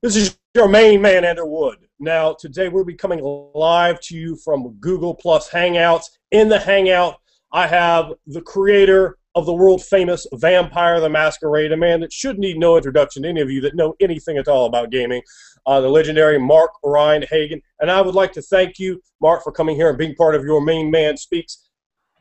This is your main man, Andrew Wood. Now, today we'll be coming live to you from Google Plus Hangouts. In the Hangout, I have the creator of the world famous Vampire the Masquerade, a man that should need no introduction to any of you that know anything at all about gaming, uh, the legendary Mark Rein-Hagen. And I would like to thank you, Mark, for coming here and being part of your main man speaks.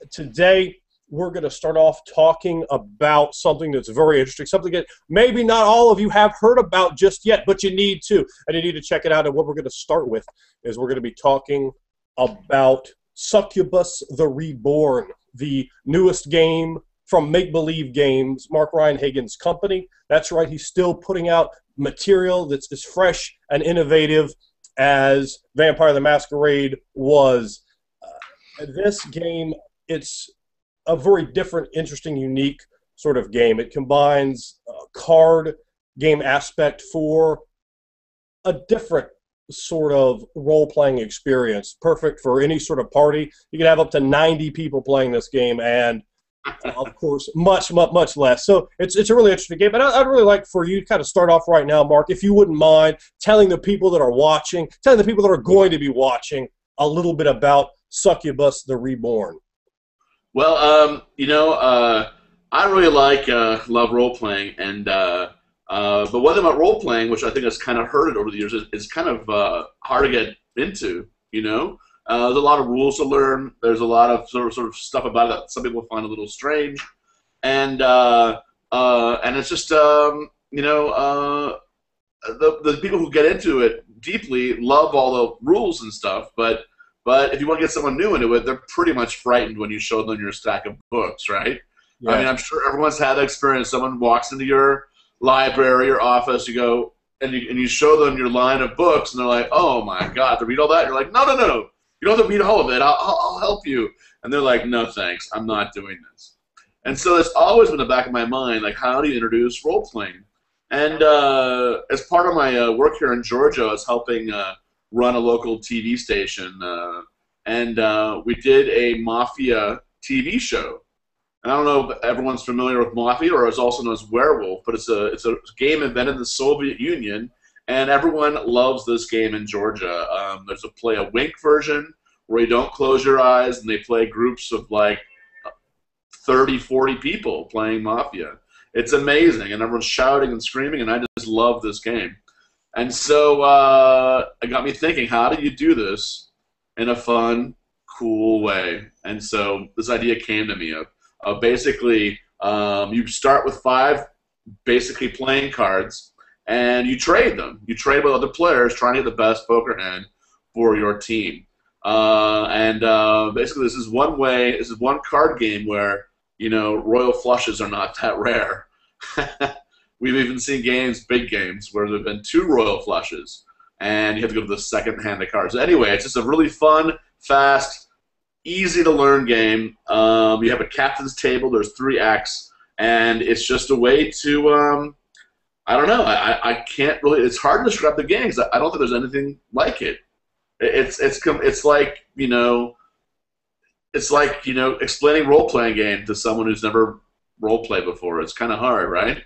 Today, we're going to start off talking about something that's very interesting, something that maybe not all of you have heard about just yet, but you need to, and you need to check it out. And what we're going to start with is we're going to be talking about Succubus the Reborn, the newest game from Make Believe Games, Mark Rein-Hagen's company. That's right, he's still putting out material that's as fresh and innovative as Vampire the Masquerade was. Uh, this game, it's a very different, interesting, unique sort of game. It combines a card game aspect for a different sort of role playing experience. Perfect for any sort of party. You can have up to 90 people playing this game, and uh, of course, much, much, much less. So it's, it's a really interesting game. And I, would really like for you to kind of start off right now, Mark, if you wouldn't mind telling the people that are watching, telling the people that are going to be watching a little bit about Succubus the Reborn. Well, um, you know, uh, I really like uh, love role playing, and uh, uh, but one thing about role playing, which I think has kind of hurt it over the years, is, kind of uh, hard to get into. You know, uh, there's a lot of rules to learn. There's a lot of sort of sort of stuff about it that some people find a little strange, and and it's just um, you know the the people who get into it deeply love all the rules and stuff, but but if you want to get someone new into it, they're pretty much frightened when you show them your stack of books, right? Yeah. I mean, I'm sure everyone's had that experience. Someone walks into your library or office, you go, and you, and you show them your line of books, and they're like, oh my God, to read all that? You're like, no, no, no, no. You don't have to read all of it. I'll, I'll, help you. And they're like, no, thanks. I'm not doing this. And so it's always been in the back of my mind, like, how do you introduce role playing? And uh, as part of my uh, work here in Georgia, I was helping uh, run a local TV station, uh, and uh, we did a mafia TV show. And I don't know if everyone's familiar with mafia, or it's also known as werewolf, but it's a it's a game invented in the Soviet Union, and everyone loves this game in Georgia. Um, there's a play a wink version where you don't close your eyes, and they play groups of like 30, 40 people playing mafia. It's amazing, and everyone's shouting and screaming, and I just love this game. And so uh, it got me thinking, how do you do this in a fun, cool way? And so this idea came to me of, of basically um, you start with five basically playing cards and you trade them. You trade with other players trying to get the best poker hand for your team. Uh, and uh, basically, this is one way. This is one card game where you know royal flushes are not that rare. We've even seen games, big games, where there have been two royal flushes, and you have to go to the second hand of cards. Anyway, it's just a really fun, fast, easy to learn game. Um, you have a captain's table. There's three acts, and it's just a way to. Um, I don't know. I, I can't really. It's hard to describe the game because I, I don't think there's anything like it. It's it's it's like you know, it's like you know explaining role playing game to someone who's never role played before. It's kind of hard, right?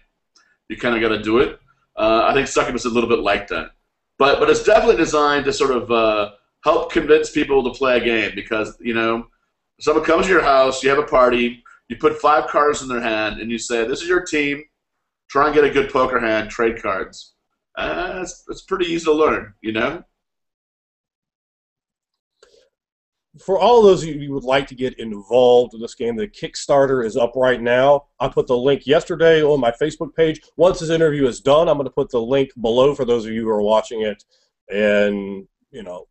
you kind of got to do it. Uh, I think Succubus is a little bit like that, but but it's definitely designed to sort of uh, help convince people to play a game because you know someone comes to your house, you have a party, you put five cards in their hand, and you say, "This is your team. Try and get a good poker hand. Trade cards." Uh, it's, it's pretty easy to learn, you know. For all those of you who would like to get involved in this game, the Kickstarter is up right now. I put the link yesterday on my Facebook page. Once this interview is done, I'm going to put the link below for those of you who are watching it. And, you know,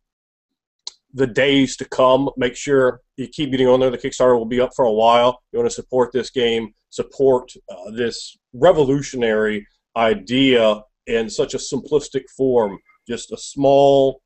the days to come, make sure you keep getting on there. The Kickstarter will be up for a while. You want to support this game, support uh, this revolutionary idea in such a simplistic form. Just a small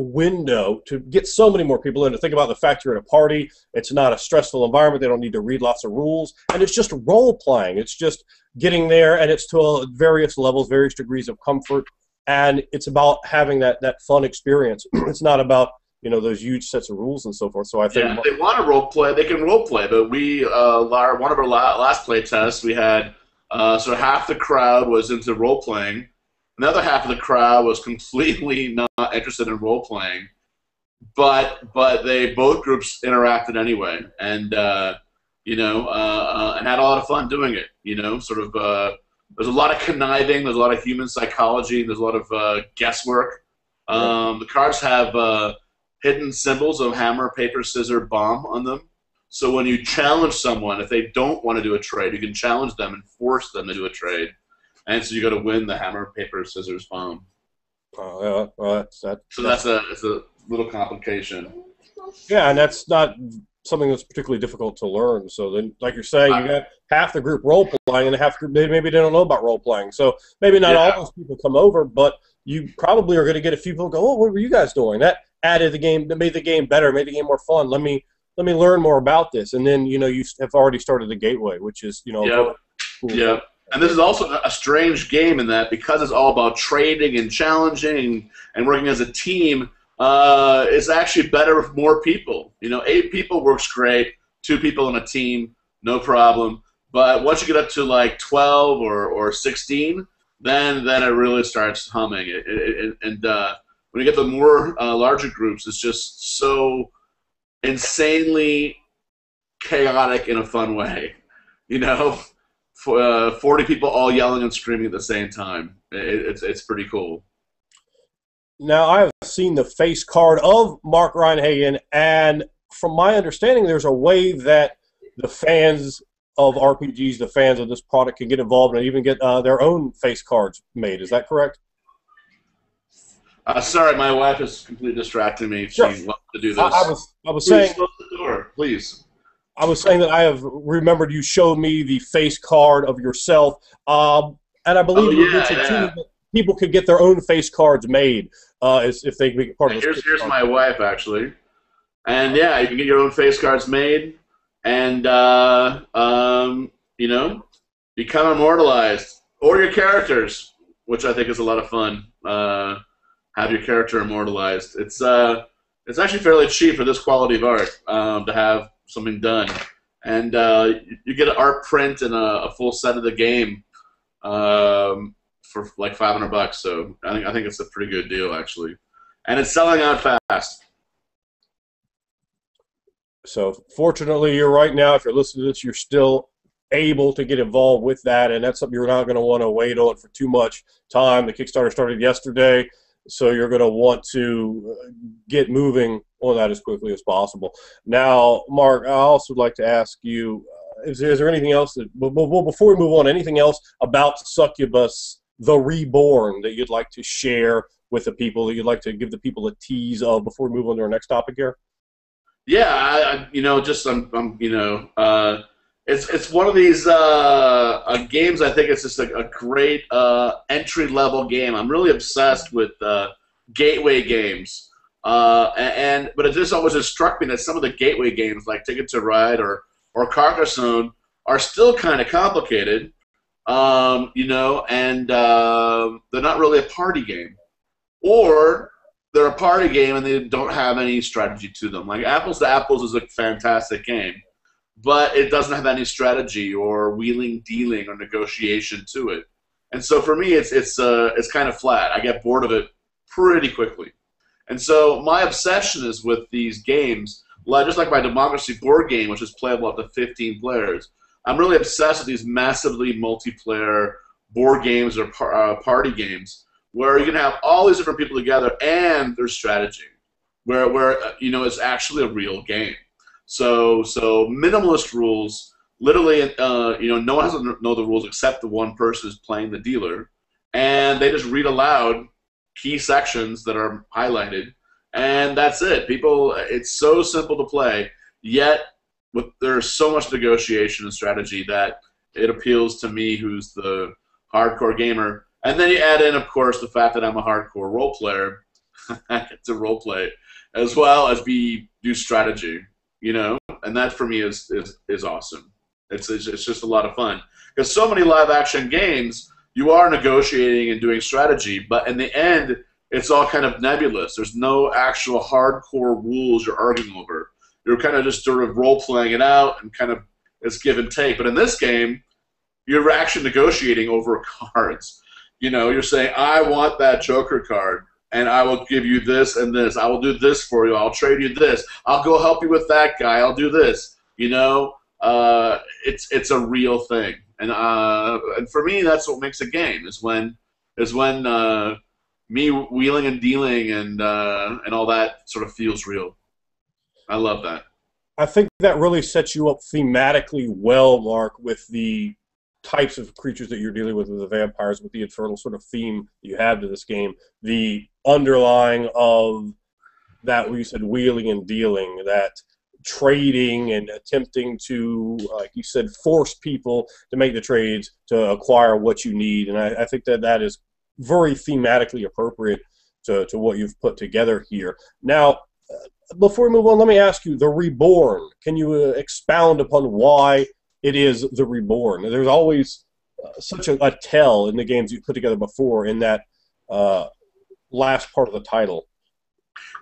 window to get so many more people in to think about the fact you're at a party it's not a stressful environment they don't need to read lots of rules and it's just role playing it's just getting there and it's to various levels various degrees of comfort and it's about having that that fun experience. It's not about you know those huge sets of rules and so forth so i think yeah, if they want to role play they can role play but we uh one of our last play tests we had uh, so half the crowd was into role playing the other half of the crowd was completely not interested in role playing. But but they both groups interacted anyway, and uh, you know, uh, uh, and had a lot of fun doing it. You know, sort of. Uh, there's a lot of conniving. There's a lot of human psychology. There's a lot of uh, guesswork. Um, the cards have uh, hidden symbols of hammer, paper, scissors, bomb on them. So when you challenge someone, if they don't want to do a trade, you can challenge them and force them to do a trade. And so you got to win the hammer, paper, scissors, bomb. Oh, yeah, well, that's that. So that's a it's a little complication. Yeah, and that's not something that's particularly difficult to learn. So then, like you're saying, you got half the group role playing, and half the group they maybe they don't know about role playing. So maybe not Yeah. all those people come over, but you probably are going to get a few people go, "Oh, what were you guys doing?" That added the game, that made the game better, made the game more fun. Let me let me learn more about this, and then you know you have already started the gateway, which is you know Yep. cool. Yeah. And this is also a strange game in that because it's all about trading and challenging and working as a team, uh, it's actually better with more people. You know, eight people works great. Two people in a team, no problem. But once you get up to like 12 or, or 16, then then it really starts humming. It, it, it, and uh, when you get the more uh, larger groups, it's just so insanely chaotic in a fun way. You know, for, uh, 40 people all yelling and screaming at the same time. It, it's, it's pretty cool. Now I have seen the face card of Mark Rein-Hagen, and from my understanding, there's a way that the fans of RPGs, the fans of this product, can get involved and even get uh, their own face cards made. Is that correct? Uh, sorry, my wife is completely distracting me. She Sure. wants to do this. I, I was I was Please saying close the door, please. I was saying that I have remembered you showed me the face card of yourself, um, and I believe Oh, you yeah, mentioned yeah. too people could get their own face cards made uh, as, if they make part of. Here's here's Kickstarter. my wife actually, and yeah, you can get your own face cards made, and uh, um, you know, become immortalized or your characters, which I think is a lot of fun. Uh, have your character immortalized. It's uh, it's actually fairly cheap for this quality of art um, to have something done, and uh, you- get an art print and a, a full set of the game um, for like 500 bucks. So I think I think it's a pretty good deal actually, and it's selling out fast. So fortunately, you're right now. If you're listening to this, you're still able to get involved with that, and that's something you're not going to want to wait on for too much time. The Kickstarter started yesterday, so you're going to want to uh, get moving on that as quickly as possible. Now, Mark, I also would like to ask you: uh, is, there- is there anything else that, well, before we move on, anything else about Succubus: The Reborn that you'd like to share with the people that you'd like to give the people a tease of before we move on to our next topic here? Yeah, I, I, you know, just I'm, I'm you know, uh, it's it's one of these uh, uh, games. I think it's just a, a great uh, entry level game. I'm really obsessed with uh, gateway games, uh, and, but it just always struck me that some of the gateway games, like Ticket to Ride or or Carcassonne, are still kind of complicated. Um, you know, and uh, they're not really a party game, or they're a party game and they don't have any strategy to them. Like Apples to Apples is a fantastic game, but it doesn't have any strategy or wheeling, dealing, or negotiation to it. And so for me, it's it's uh, it's kind of flat. I get bored of it pretty quickly. And so my obsession is with these games, just like my Democracy board game, which is playable up to 15 players. I'm really obsessed with these massively multiplayer board games or par- uh, party games where you can have all these different people together and there's strategy, where where uh, you know it's actually a real game. So so minimalist rules. Literally, uh, you know, no one has to know the rules except the one person who's playing the dealer, and they just read aloud key sections that are highlighted, and that's it. People, it's so simple to play, yet with, there's so much negotiation and strategy that it appeals to me, who's the hardcore gamer. And then you add in, of course, the fact that I'm a hardcore role player. I get to role play as well as be do strategy, you know, and that for me is is, is awesome. It's, it's it's just a lot of fun because so many live action games you are negotiating and doing strategy, but in the end it's all kind of nebulous. There's no actual hardcore rules you're arguing over. You're kind of just sort of role playing it out and kind of it's give and take. But in this game, you're actually negotiating over cards. You know, you're saying, I want that Joker card, and I will give you this and this. I will do this for you. I'll trade you this. I'll go help you with that guy. I'll do this. You know, uh, it's it's a real thing, and uh, and for me, that's what makes a game is when is when uh, me wheeling and dealing and uh, and all that sort of feels real. I love that. I think that really sets you up thematically well, Mark, with the types of creatures that you're dealing with with the vampires, with the infernal sort of theme you have to this game, the underlying of that you said wheeling and dealing, that trading and attempting to, like you said, force people to make the trades to acquire what you need, and I, I think that that is very thematically appropriate to, to what you've put together here. Now, before we move on, let me ask you the reborn. Can you uh, expound upon why it is the reborn? There's always uh, such a, a, tell in the games you put together before in that uh, last part of the title.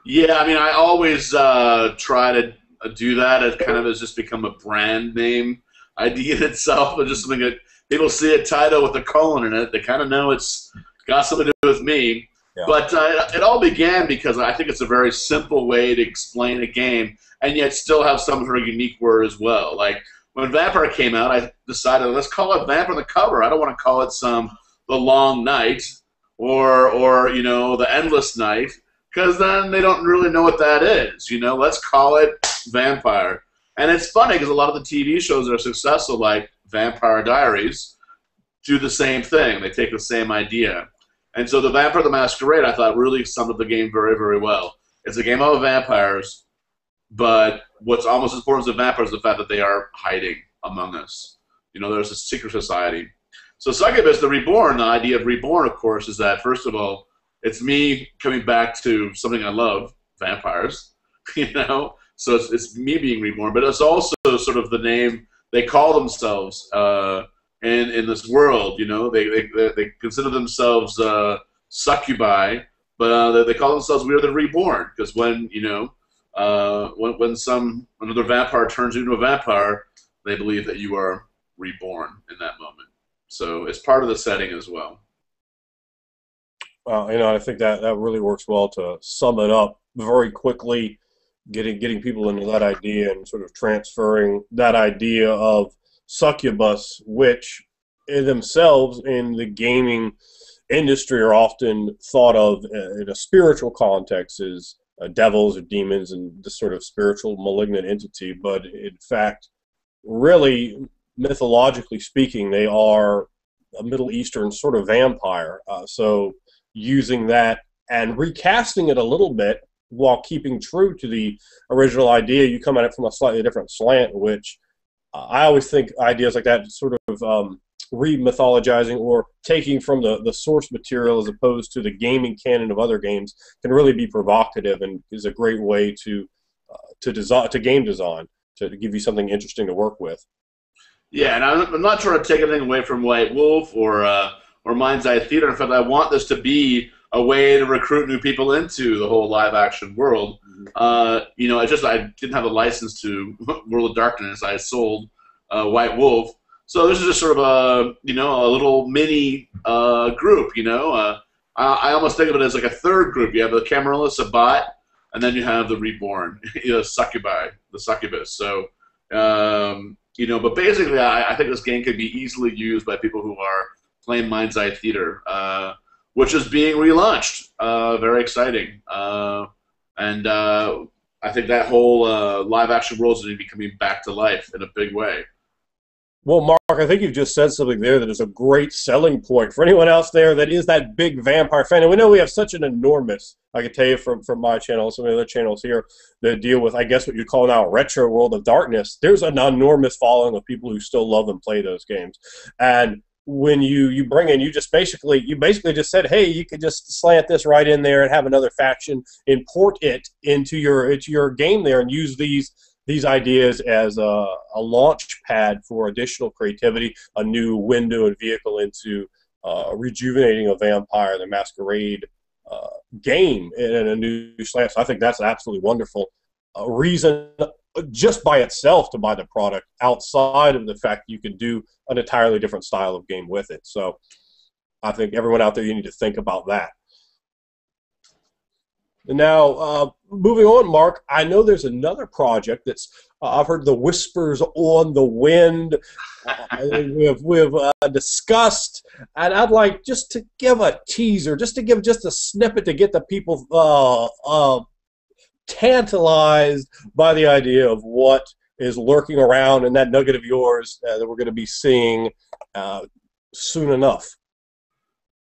Yeah, I mean, I always uh, try to do that. It kind of has just become a brand name idea in itself, but just something that people see a title with a colon in it. They kind of know it's got something to do with me. Yeah. But uh, it all began because I think it's a very simple way to explain a game and yet still have some sort of unique word as well. Like when Vampire came out, I decided let's call it Vampire the cover. I don't want to call it some The Long Night or or you know The Endless Night because then they don't really know what that is. You know, let's call it Vampire. And it's funny because a lot of the TV shows that are successful, like Vampire Diaries, do the same thing. They take the same idea. And so the Vampire the Masquerade, I thought, really summed up the game very, very well. It's a game of vampires, but what's almost as important as the vampires is the fact that they are hiding among us. You know, there's a secret society. So Succubus, the reborn, the idea of reborn, of course, is that, first of all, it's me coming back to something I love, vampires, you know? So it's, it's me being reborn, but it's also sort of the name they call themselves. Uh, in in this world. You know, they they, they consider themselves uh, succubi, but uh, they, they call themselves we are the reborn because when you know uh, when when some another vampire turns you into a vampire, they believe that you are reborn in that moment. So it's part of the setting as well. You know, I think that that really works well to sum it up very quickly, getting getting people into that idea and sort of transferring that idea of succubus, which in themselves in the gaming industry are often thought of in a spiritual context as uh, devils or demons and this sort of spiritual malignant entity, but in fact, really, mythologically speaking, they are a Middle Eastern sort of vampire. Uh, so using that and recasting it a little bit while keeping true to the original idea, you come at it from a slightly different slant, which I always think ideas like that sort of um, re-mythologizing or taking from the, the source material as opposed to the gaming canon of other games can really be provocative and is a great way to uh, to design to game design to, to, give you something interesting to work with. Yeah, and I'm, I'm not trying to take anything away from White Wolf or uh, or Mind's Eye Theater. In fact, I want this to be a way to recruit new people into the whole live action world. Mm-hmm. Uh, you know, I just I didn't have a license to World of Darkness. I sold uh, White Wolf, so this is just sort of a you know a little mini uh, group. You know, uh, I, I, almost think of it as like a third group. You have the Camarilla Sabbat, and then you have the Reborn, you know, Succubi, the Succubus. So. Um, you know, but basically, I, I, think this game could be easily used by people who are playing Mind's Eye Theater. Uh, which is being relaunched. Uh, very exciting. Uh, and uh, I think that whole live action world is going to be coming back to life in a big way. Well, Mark, I think you've just said something there that is a great selling point for anyone else there that is that big vampire fan. And we know we have such an enormous, I can tell you from, from my channel, some of the other channels here that deal with, I guess, what you call now retro world of darkness. There's an enormous following of people who still love and play those games. And when you you bring in you just basically you basically just said hey you could just slant this right in there and have another faction import it into your into your game there and use these these ideas as a, a launch pad for additional creativity a new window and vehicle into uh, rejuvenating a vampire the masquerade uh, game in a new slant so i think that's absolutely wonderful a reason just by itself to buy the product outside of the fact you can do an entirely different style of game with it. So I think everyone out there, you need to think about that. Now, uh, moving on, Mark, I know there's another project that's, uh, I've heard the whispers on the wind. Uh, we've we've uh, discussed, and I'd like just to give a teaser, just to give just a snippet to get the people uh, uh, tantalized by the idea of what is lurking around in that nugget of yours that we're going to be seeing soon enough.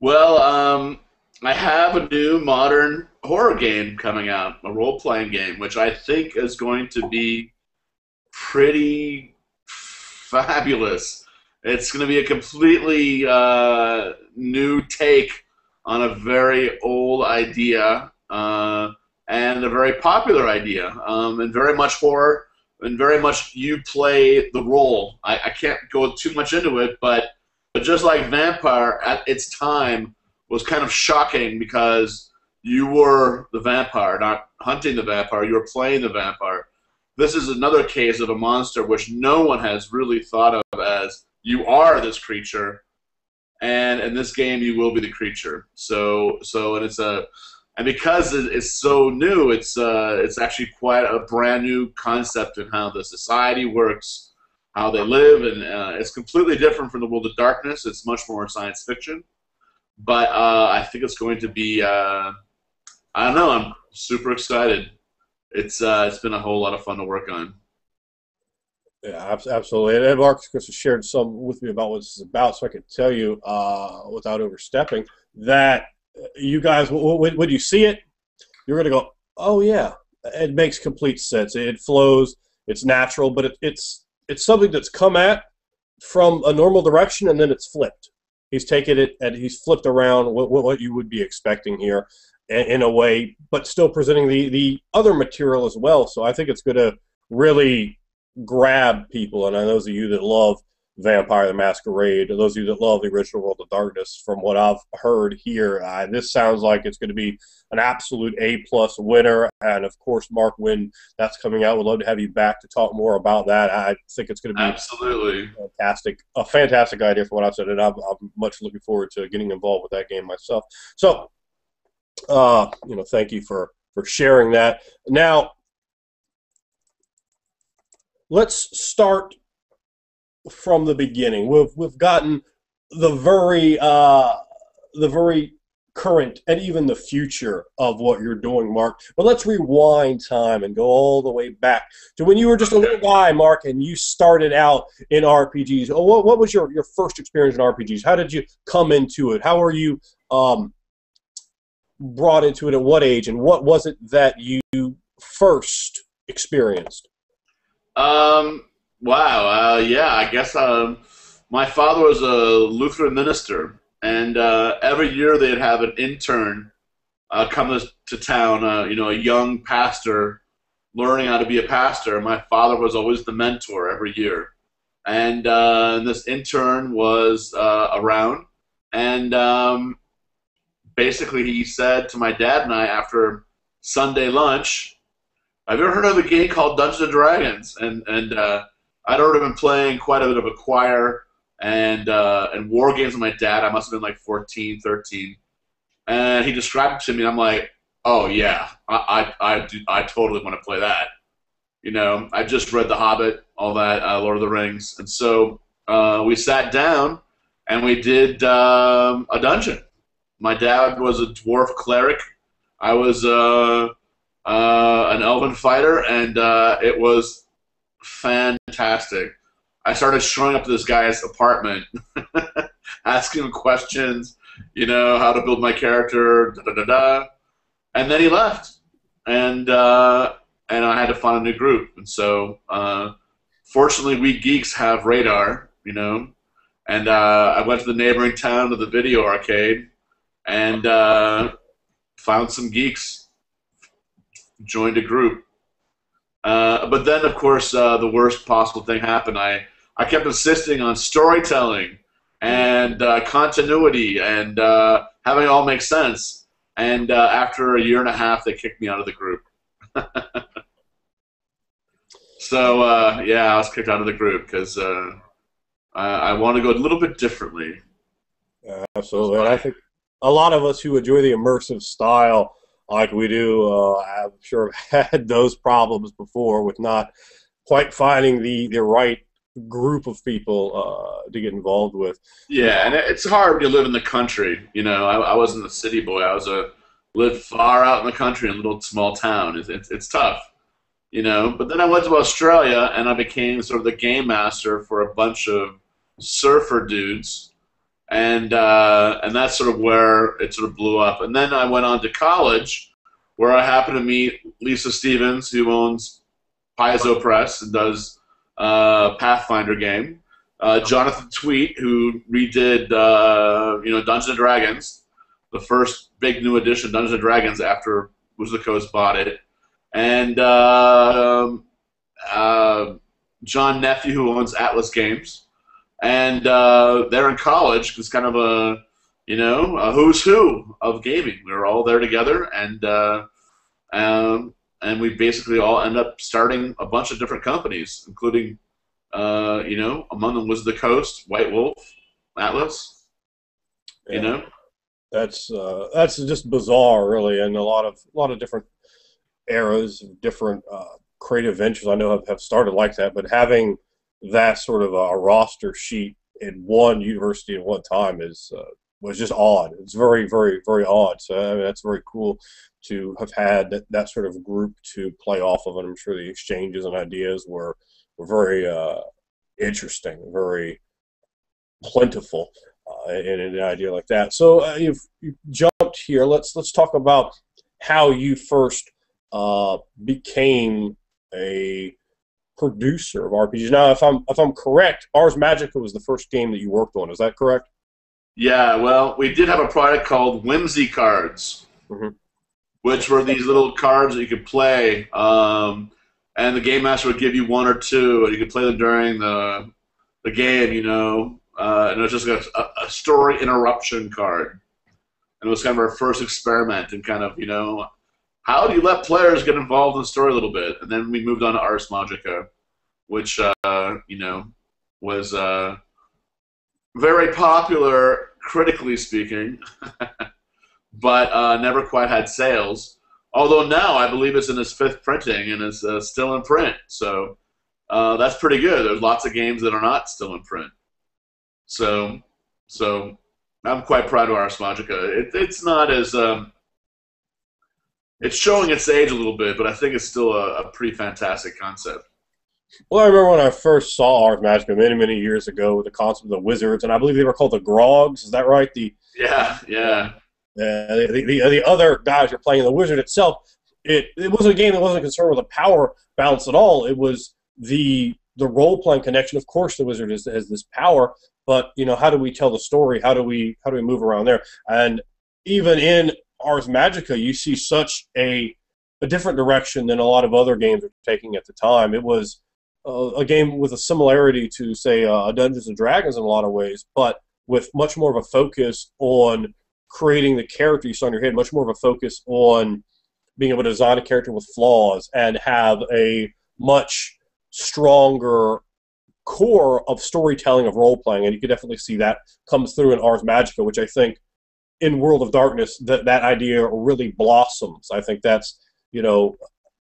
Well, um, I have a new modern horror game coming out, a role playing game, which I think is going to be pretty fabulous. It's going to be a completely uh, new take on a very old idea uh, and a very popular idea, um, and very much horror, and very much you play the role. I, I can't go too much into it, but, but just like Vampire at its time was kind of shocking because you were the vampire, not hunting the vampire. You were playing the vampire. This is another case of a monster which no one has really thought of as you are this creature, and in this game you will be the creature. So, so and it's a, and because it's so new, it's uh, it's actually quite a brand new concept in how the society works, how they live, and uh, it's completely different from the world of darkness. It's much more science fiction but uh, I think it's going to be. Uh, I don't know. I'm super excited. It's uh, it's been a whole lot of fun to work on. Yeah, absolutely. And Mark has shared some with me about what this is about, so I can tell you uh, without overstepping that you guys, when, when you see it, you're going to go, "Oh yeah, it makes complete sense. It flows. It's natural, but it, it's it's something that's come at from a normal direction and then it's flipped. He's taken it and he's flipped around what, what you would be expecting here in, a way, but still presenting the, the other material as well. So I think it's going to really grab people. And I know those of you that love Vampire the Masquerade. Those of you that love the original World of Darkness, from what I've heard here, uh, this sounds like it's going to be an absolute A plus winner. And of course, Mark, when that's coming out, we'd love to have you back to talk more about that. I think it's going to be absolutely fantastic, a fantastic idea for what I've said, and I'm, I'm much looking forward to getting involved with that game myself. So, uh, you know, thank you for for sharing that. Now, let's start from the beginning. We've we've gotten the very uh, the very current and even the future of what you're doing, Mark. But let's rewind time and go all the way back to when you were just a little guy, Mark, and you started out in RPGs. Oh, what, what was your, your first experience in RPGs? How did you come into it? How were you um, brought into it at what age? And what was it that you first experienced? Um, Wow. Uh, yeah, I guess um, my father was a Lutheran minister, and uh, every year they'd have an intern uh, come to, to town. Uh, you know, a young pastor learning how to be a pastor. My father was always the mentor every year, and, uh, and this intern was uh, around, and um, basically he said to my dad and I after Sunday lunch. Have you ever heard of a game called Dungeons and Dragons? And and I'd already been playing quite a bit of Acquire and uh, and war games with my dad. I must have been like 14, 13. And he described it to me, and I'm like, oh yeah, I I I, do, I totally want to play that. You know, I just read The Hobbit, all that, uh, Lord of the Rings, and so uh, we sat down and we did um, a dungeon. My dad was a dwarf cleric. I was uh, uh, an elven fighter, and uh, it was fantastic. I started showing up to this guy's apartment, asking him questions, you know, how to build my character, da da da da. And then he left, and uh, and I had to find a new group. And so, uh, fortunately, we geeks have radar, you know. And uh, I went to the neighboring town to the video arcade, and uh, found some geeks, joined a group, uh, but then, of course, uh, the worst possible thing happened. I, I kept insisting on storytelling and uh, continuity and uh, having it all make sense. And uh, after a year and a half, they kicked me out of the group. so, yeah, I was kicked out of the group because I, I want to go a little bit differently. Absolutely, and I think a lot of us who enjoy the immersive style like we do, uh, I'm sure have had those problems before with not quite finding the, the right group of people uh, to get involved with. Yeah, and it's hard you live in the country. You know, I, I wasn't a city boy. I was a lived far out in the country in a little small town. It's, it's, it's tough, you know. But then I went to Australia and I became sort of the game master for a bunch of surfer dudes, and uh, and that's sort of where it sort of blew up. And then I went on to college, where I happened to meet Lisa Stevens, who owns Paizo Press and does uh, Pathfinder game. Uh, Jonathan Tweet, who redid uh, you know Dungeons and Dragons, the first big new edition Dungeons and Dragons after Wizards bought it, and uh, uh, John Nephew, who owns Atlas Games, and uh, they're in college. It's kind of a you know a who's who of gaming. We were all there together, and uh, um, and we basically all end up starting a bunch of different companies, including uh, you know among them was the Coast, White Wolf, Atlas. Yeah. You know. That's uh, that's just bizarre, really, and a lot of a lot of different eras, different uh, creative ventures I know have, have started like that. But having that sort of a roster sheet in one university at one time is uh, was just odd. It's very, very, very odd. So I mean, that's very cool to have had that, that sort of group to play off of, and I'm sure the exchanges and ideas were were very uh, interesting, very plentiful uh, in an idea like that. So uh, you've, you've, jumped here. Let's let's talk about how you first uh, became a producer of RPGs. Now, if I'm if I'm correct, Ars Magica was the first game that you worked on. Is that correct? Yeah. Well, we did have a product called Whimsy Cards, Mhm. which were these little cards that you could play. Um, and the game master would give you one or two, and you could play them during the the game. You know, uh, and it was just a, a story interruption card. And it was kind of our first experiment in kind of you know how do you let players get involved in the story a little bit. And then we moved on to Ars Magica, which uh, you know was uh, very popular critically speaking, but uh, never quite had sales. Although now I believe it's in its fifth printing and is uh, still in print. So uh, that's pretty good. There's lots of games that are not still in print. So, so I'm quite proud of Ars Magica. It, it's not as um, it's showing its age a little bit, but I think it's still a, a pretty fantastic concept. Well, I remember when I first saw Ars Magica many, many years ago with the concept of the wizards, and I believe they were called the Grogs. Is that right? The Yeah, yeah, uh, the, the, the other guys you're playing the wizard itself. It it wasn't a game that wasn't concerned with the power balance at all. It was the the role playing connection. Of course, the wizard is, has this power, but you know how do we tell the story? How do we how do we move around there? And even in Ars Magica, you see such a a different direction than a lot of other games were taking at the time. It was uh, a game with a similarity to, say, uh, Dungeons and Dragons in a lot of ways, but with much more of a focus on creating the character you saw in your head, much more of a focus on being able to design a character with flaws and have a much stronger core of storytelling of role playing, and you could definitely see that comes through in Ars Magica, which I think in World of Darkness that that idea really blossoms. I think that's you know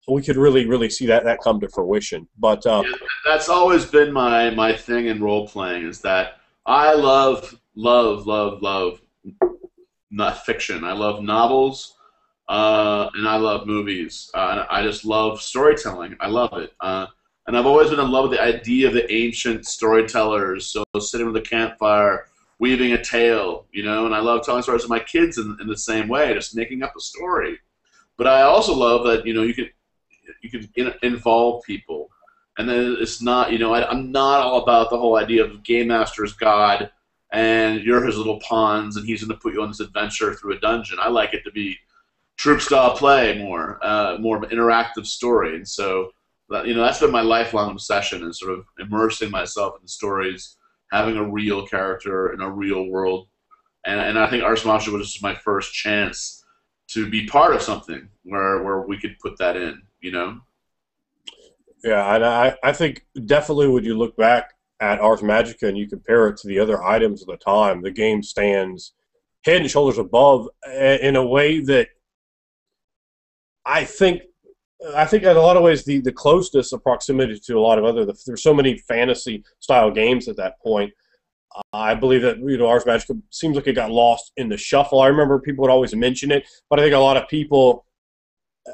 we could really really see that that come to fruition. But uh, Yeah, that's always been my my thing in role playing is that I love love love love not fiction. I love novels, uh, and I love movies. Uh, I just love storytelling. I love it. Uh, and I've always been in love with the idea of the ancient storytellers. So sitting with a campfire, weaving a tale, you know. And I love telling stories to my kids in, in the same way, just making up a story. But I also love that you know you can you can in, involve people, and then it's not you know I, I'm not all about the whole idea of game master is God and you're his little pawns and he's going to put you on this adventure through a dungeon. I like it to be troupe style play more, uh, more of an interactive story, and so you know that's been my lifelong obsession is sort of immersing myself in the stories, having a real character in a real world, and and I think Ars Magica was my first chance to be part of something where where we could put that in, you know. yeah, and I I think definitely when you look back at Ars Magica and you compare it to the other items of the time, the game stands head and shoulders above eh, in a way that I think I think in a lot of ways the, the closeness of proximity to a lot of other there's so many fantasy style games at that point. I believe that you know Ars Magica seems like it got lost in the shuffle. I remember people would always mention it, but I think a lot of people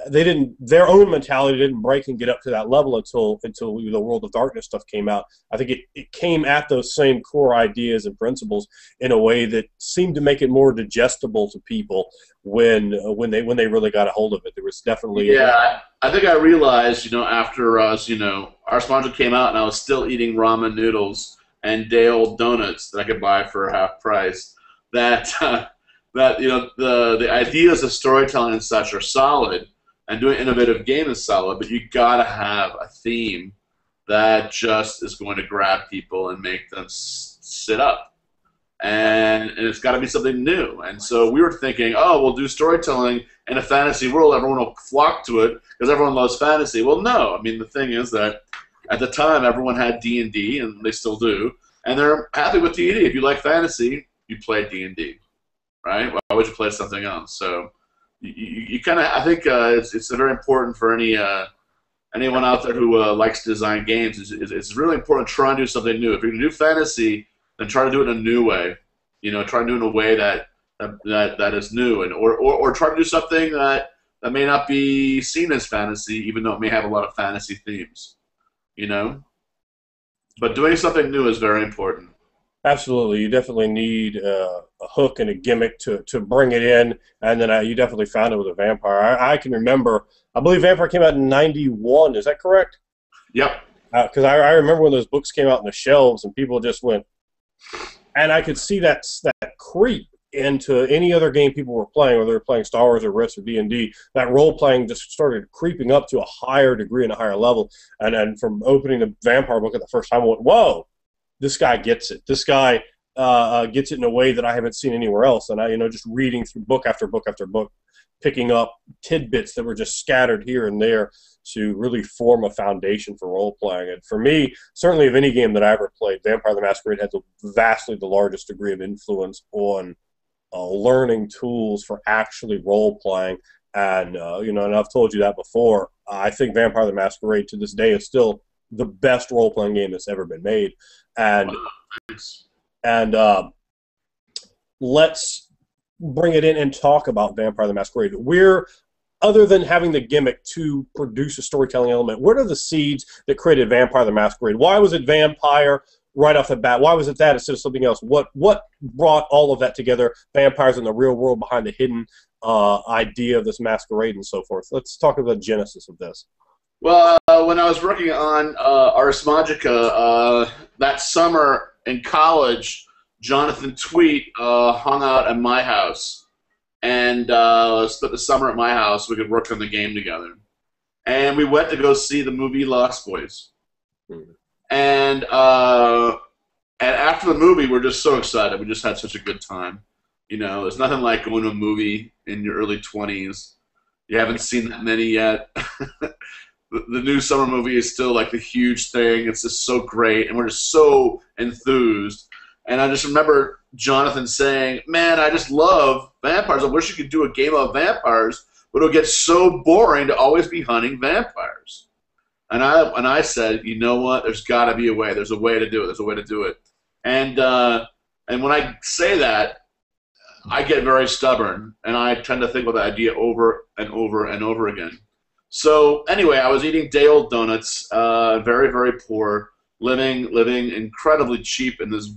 they didn't their own mentality didn't break and get up to that level until until the world of darkness stuff came out. I think it, it came at those same core ideas and principles in a way that seemed to make it more digestible to people when when they when they really got a hold of it. There was definitely yeah a, I think i realized you know after us you know our sponsor came out and i was still eating ramen noodles and day old donuts that i could buy for half price that uh, that you know the the ideas of storytelling and such are solid and doing innovative game is solid, but you gotta have a theme that just is going to grab people and make them s- sit up. And, and it's got to be something new. And so we were thinking, oh, we'll do storytelling in a fantasy world. Everyone will flock to it because everyone loves fantasy. Well, no. I mean, the thing is that at the time, everyone had D and D, and they still do, and they're happy with D and D. If you like fantasy, you play D and D, right? Why would you play something else? So you, you kind of I think uh, it's, it's very important for any uh, anyone out there who uh, likes to design games. It's, it's really important to try and do something new. If you're gonna do fantasy, then try to do it in a new way. You know, try to do it in a way that that that is new, and or, or, or try to do something that that may not be seen as fantasy, even though it may have a lot of fantasy themes. You know, but doing something new is very important. Absolutely, you definitely need uh, a hook and a gimmick to, to bring it in, and then uh, you definitely found it with a vampire. I, I, can remember, I believe Vampire came out in '91. Is that correct? Yep. Because uh, I, I remember when those books came out in the shelves, and people just went, and I could see that that creep into any other game people were playing, whether they were playing Star Wars or Risk or D and D. That role playing just started creeping up to a higher degree and a higher level. And then from opening the Vampire book at the first time, I went, "Whoa!" This guy gets it. This guy uh, uh, gets it in a way that I haven't seen anywhere else. And I, you know, just reading through book after book after book, picking up tidbits that were just scattered here and there to really form a foundation for role playing. And for me, certainly of any game that I ever played, Vampire the Masquerade had the, vastly the largest degree of influence on uh, learning tools for actually role playing. And uh, you know, and I've told you that before. I think Vampire the Masquerade to this day is still the best role playing game that's ever been made and and uh, let's bring it in and talk about Vampire the Masquerade. We're other than having the gimmick to produce a storytelling element, what are the seeds that created Vampire the Masquerade? Why was it vampire right off the bat? Why was it that instead of something else? What what brought all of that together? Vampires in the real world behind the hidden uh, idea of this masquerade and so forth. Let's talk about the genesis of this. Well, uh, when I was working on uh, Ars Magica uh, that summer in college, Jonathan Tweet uh, hung out at my house and uh, spent the summer at my house. We could work on the game together, and we went to go see the movie Lost Boys. Mm-hmm. And uh, and after the movie, we're just so excited. We just had such a good time. You know, there's nothing like going to a movie in your early 20s. You haven't seen that many yet. the, new summer movie is still like the huge thing. It's just so great, and we're just so enthused. And I just remember Jonathan saying, "Man, I just love vampires. I wish you could do a game of vampires, but it'll get so boring to always be hunting vampires." And I and I said, "You know what? There's got to be a way. There's a way to do it. There's a way to do it." And uh, and when I say that, I get very stubborn, and I tend to think about the idea over and over and over again. So anyway, I was eating day old donuts, uh, very very poor, living living incredibly cheap in this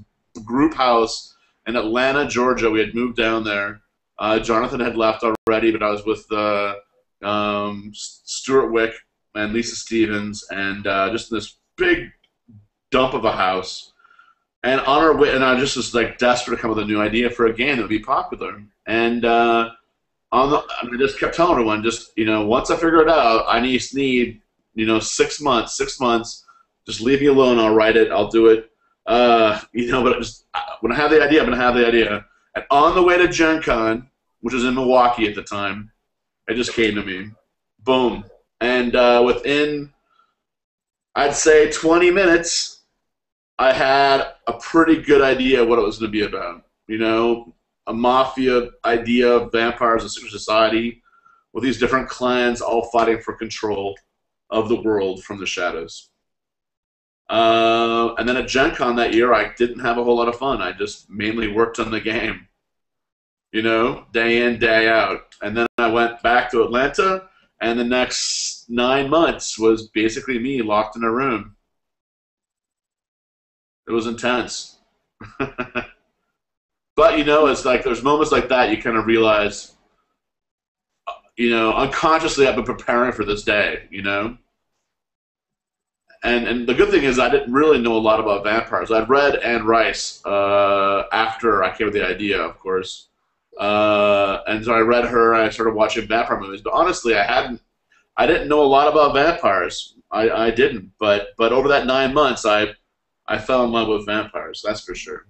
group house in Atlanta, Georgia. We had moved down there. Uh, Jonathan had left already, but I was with uh, um, Stewart Wieck and Lisa Stevens, and uh, just in this big dump of a house. And on our way, and I just was like desperate to come up with a new idea for a game that would be popular. And uh, on the, I just kept telling everyone, just you know, once I figure it out, I need need you know six months, six months. Just leave me alone. I'll write it. I'll do it. Uh, you know, but just when I have the idea, I'm gonna have the idea. And on the way to Gen Con, which was in Milwaukee at the time, it just came to me. Boom. And uh, within, I'd say 20 minutes, I had a pretty good idea what it was going to be about. You know, a mafia idea of vampires and secret society with these different clans all fighting for control of the world from the shadows. Uh, and then at Gen Con that year, I didn't have a whole lot of fun. I just mainly worked on the game, you know, day in, day out. And then I went back to Atlanta, and the next nine months was basically me locked in a room. It was intense. but, you know, it's like there's moments like that you kind of realize, you know, unconsciously I've been preparing for this day, you know? and and the good thing is I didn't really know a lot about vampires. I'd read Anne Rice uh, after I came with the idea, of course, uh, and so I read her. and I started watching vampire movies, but honestly, I hadn't. I didn't know a lot about vampires. I, I didn't, but but over that nine months, I I fell in love with vampires. That's for sure.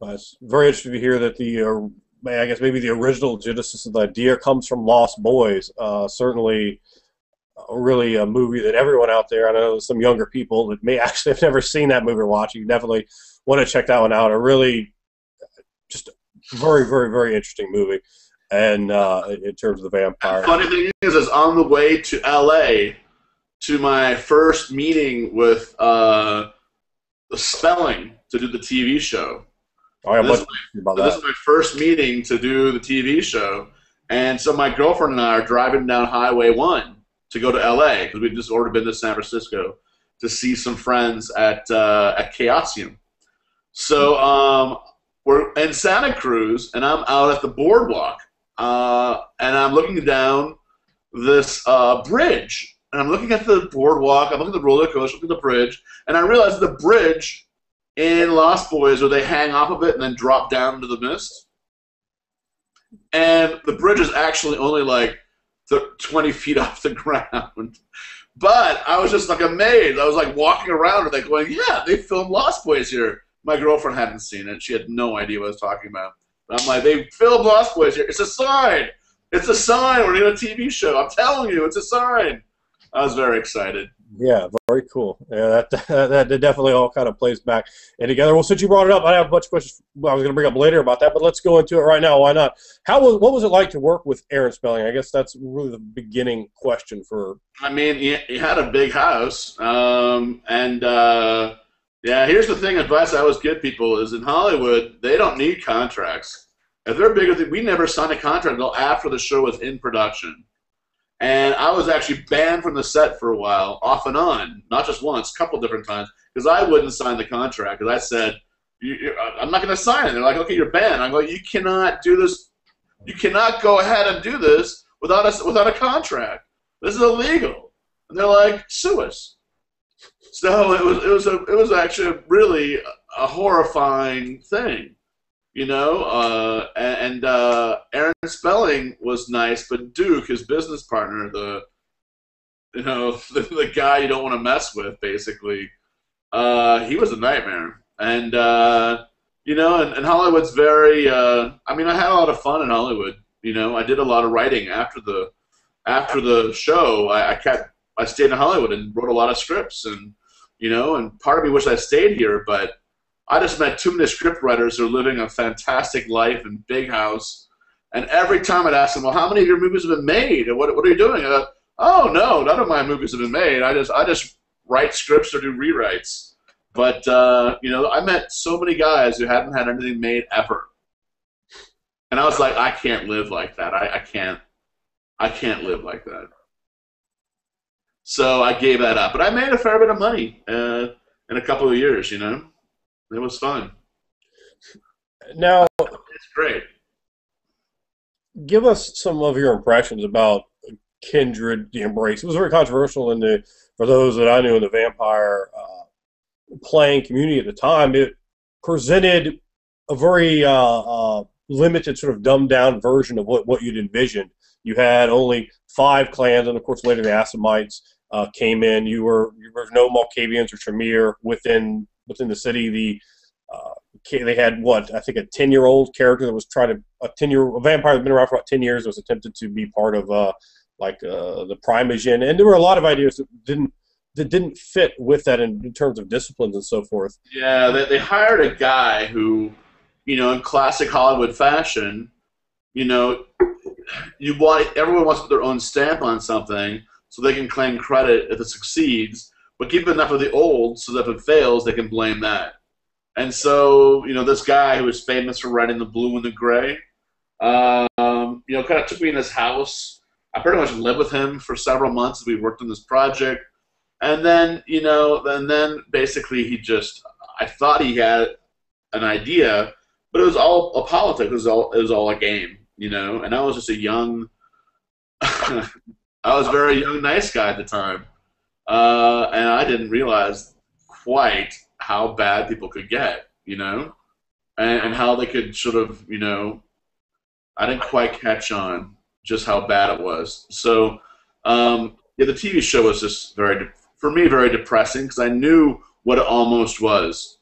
Well, it's very interesting to hear that the. Uh, I guess maybe the original genesis of the idea comes from Lost Boys. Uh, certainly, really a movie that everyone out there, I know some younger people that may actually have never seen that movie or you definitely want to check that one out. A really just very, very, very interesting movie. And uh, in terms of the vampire. Funny thing is, is on the way to LA to my first meeting with uh, the Spelling to do the TV show. Oh, yeah, this, my, this is my first meeting to do the TV show. And so my girlfriend and I are driving down Highway 1 to go to LA because we've just already been to San Francisco to see some friends at uh, at Chaosium. So um, we're in Santa Cruz, and I'm out at the boardwalk, uh, and I'm looking down this uh, bridge, and I'm looking at the boardwalk. I'm looking at the roller coaster, looking at the bridge, and I realize the bridge in Lost Boys where they hang off of it and then drop down into the mist. And the bridge is actually only like 20 feet off the ground. But I was just like amazed. I was like walking around and like going, yeah, they filmed Lost Boys here. My girlfriend hadn't seen it. She had no idea what I was talking about. But I'm like, they filmed Lost Boys here. It's a sign. It's a sign. We're doing a TV show. I'm telling you, it's a sign. I was very excited. Yeah, very cool. Yeah, that, that, that definitely all kind of plays back and together. Well, since you brought it up, I have a bunch of questions I was going to bring up later about that, but let's go into it right now. Why not? How was what was it like to work with Aaron Spelling? I guess that's really the beginning question for. I mean, he, he had a big house, um, and uh, yeah. Here's the thing: advice I always give people is in Hollywood they don't need contracts. If they're bigger, than we never signed a contract until after the show was in production. And I was actually banned from the set for a while, off and on, not just once, a couple different times, because I wouldn't sign the contract. Because I said, I'm not going to sign it. They're like, okay, you're banned. I go, you cannot do this. You cannot go ahead and do this without a, without a contract. This is illegal. And they're like, sue us. So it was it was a it was actually really a horrifying thing you know. Uh, and uh, Aaron Spelling was nice, but Duke, his business partner, the you know the, the guy you don't want to mess with, basically, uh, he was a nightmare. And uh, you know, and, and Hollywood's very. Uh, I mean, I had a lot of fun in Hollywood. You know, I did a lot of writing after the after the show. I, I kept I stayed in Hollywood and wrote a lot of scripts, and you know, and part of me wished I stayed here, but I just met too many script writers who are living a fantastic life in big house. And every time I'd ask them, well, how many of your movies have been made? And what, what are you doing? Oh, no, none of my movies have been made. I just, I just write scripts or do rewrites. But, uh, you know, I met so many guys who hadn't had anything made ever. And I was like, I can't live like that. I, I can't, I can't live like that. So I gave that up. But I made a fair bit of money uh, in a couple of years, you know. It was fun. Now, it's great. Give us some of your impressions about Kindred: The Embrace. It was very controversial in the for those that I knew in the vampire uh, playing community at the time. It presented a very uh, uh, limited, sort of dumbed down version of what, what you'd envisioned. You had only five clans, and of course later the Assamites uh, came in. You were there were no Malkavians or Tremere within within the city. The uh, they had what I think a ten year old character that was trying to a ten year a vampire that's been around for about ten years was attempted to be part of uh, like uh, the Primogen, and there were a lot of ideas that didn't that didn't fit with that in, in terms of disciplines and so forth. Yeah, they, they hired a guy who, you know, in classic Hollywood fashion, you know, you want everyone wants to put their own stamp on something so they can claim credit if it succeeds, but keep enough of the old so that if it fails, they can blame that. And so, you know, this guy who was famous for writing the blue and the gray, um, you know, kind of took me in his house. I pretty much lived with him for several months as we worked on this project. And then, you know, and then basically he just, I thought he had an idea, but it was all a politics. It was all, it was all a game, you know. And I was just a young, I was very young, nice guy at the time, uh, and I didn't realize quite how bad people could get, you know, and, and how they could sort of, you know, I didn't quite catch on just how bad it was. So, um, yeah, the TV show was just very, for me, very depressing because I knew what it almost was.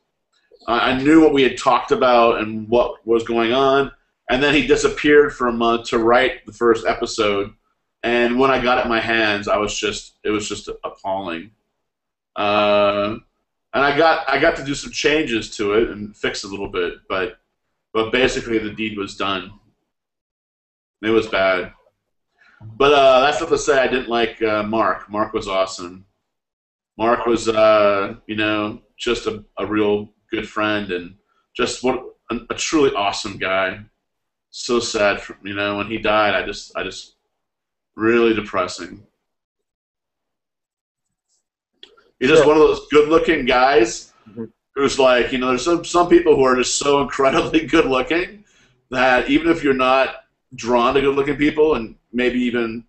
I, I knew what we had talked about and what was going on, and then he disappeared for a month to write the first episode. And when I got it in my hands, I was just, it was just appalling. Uh, and I got I got to do some changes to it and fix a little bit, but but basically the deed was done. It was bad, but uh, that's not to say I didn't like uh, Mark. Mark was awesome. Mark was uh, you know just a, a real good friend and just what a, a truly awesome guy. So sad, for, you know, when he died. I just I just really depressing. He's just one of those good-looking guys mm-hmm. who's like, you know, there's some some people who are just so incredibly good-looking that even if you're not drawn to good-looking people, and maybe even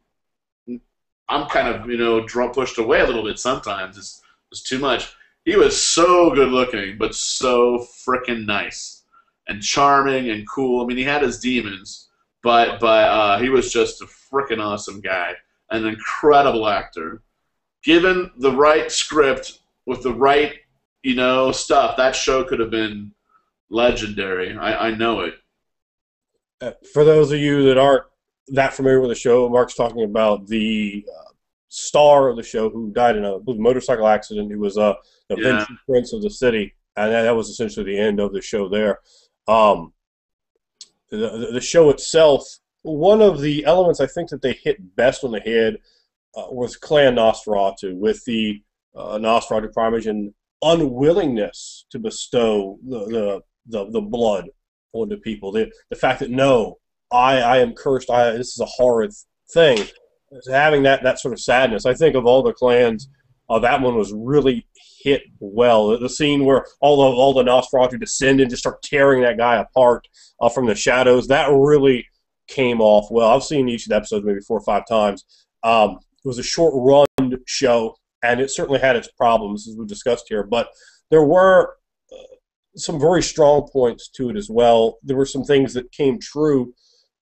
I'm kind of you know drawn pushed away a little bit sometimes. It's it's too much. He was so good-looking, but so freaking nice and charming and cool. I mean, he had his demons, but but uh, he was just a freaking awesome guy, an incredible actor given the right script with the right, you know, stuff, that show could have been legendary. I, I know it. Uh, for those of you that aren't that familiar with the show, Mark's talking about the uh, star of the show who died in a motorcycle accident. Who was a, a yeah. prince of the city, and that, that, was essentially the end of the show there. Um, the, the show itself, one of the elements I think that they hit best on the head uh, was Clan Nosferatu with the uh, Nosferatu Primeval unwillingness to bestow the, the, the, the, blood onto people. The, the fact that, no, I, I am cursed, I, this is a horrid thing. Having that, that sort of sadness. I think of all the clans, uh, that one was really hit well. The, scene where all the, all the Nosferatu descend and just start tearing that guy apart uh, from the shadows, that really came off well. I've seen each of the episodes maybe four or five times. Um, it was a short run show, and it certainly had its problems, as we discussed here. But there were uh, some very strong points to it as well. There were some things that came true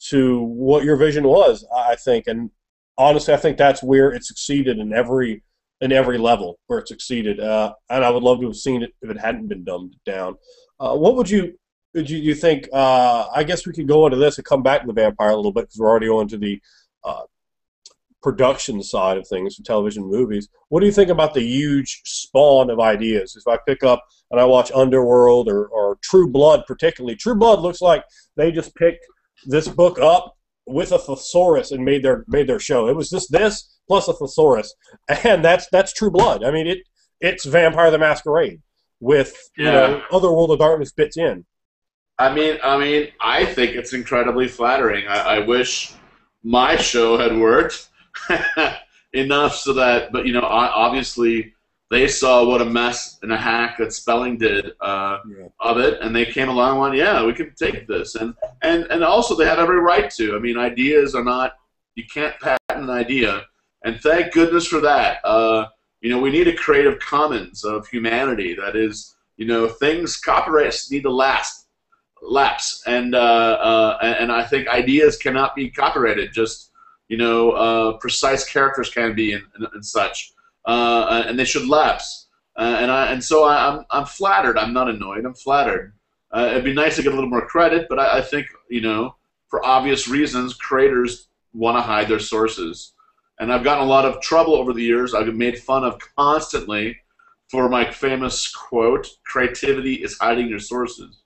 to what your vision was, I think, and honestly, I think that's where it succeeded in every in every level where it succeeded. Uh, and I would love to have seen it if it hadn't been dumbed down. Uh, what would you would you, you think? Uh, I guess we could go into this and come back to the vampire a little bit because we're already on to the uh, production side of things for television movies. What do you think about the huge spawn of ideas? If I pick up and I watch Underworld or, or True Blood, particularly, True Blood looks like they just picked this book up with a thesaurus and made their made their show. It was just this plus a thesaurus, and that's that's True Blood. I mean, it it's Vampire the Masquerade with yeah. you know other World of Darkness bits in. I mean, I mean, I think it's incredibly flattering. I, I wish my show had worked enough so that, but you know, obviously they saw what a mess and a hack that Spelling did uh, yeah. of it, and they came along and went, "Yeah, we can take this," and and and also they had every right to. I mean, ideas are not you can't patent an idea, and thank goodness for that. Uh, you know, we need a creative commons of humanity. That is, you know, things copyrights need to last, lapse, and uh, uh, and I think ideas cannot be copyrighted. Just you know, uh, precise characters can be and, and, and such, uh, and they should lapse. Uh, and I and so I, am I'm, I'm flattered. I'm not annoyed. I'm flattered. Uh, it'd be nice to get a little more credit, but I, I think you know, for obvious reasons, creators want to hide their sources, and I've gotten a lot of trouble over the years. I've been made fun of constantly for my famous quote: "Creativity is hiding your sources."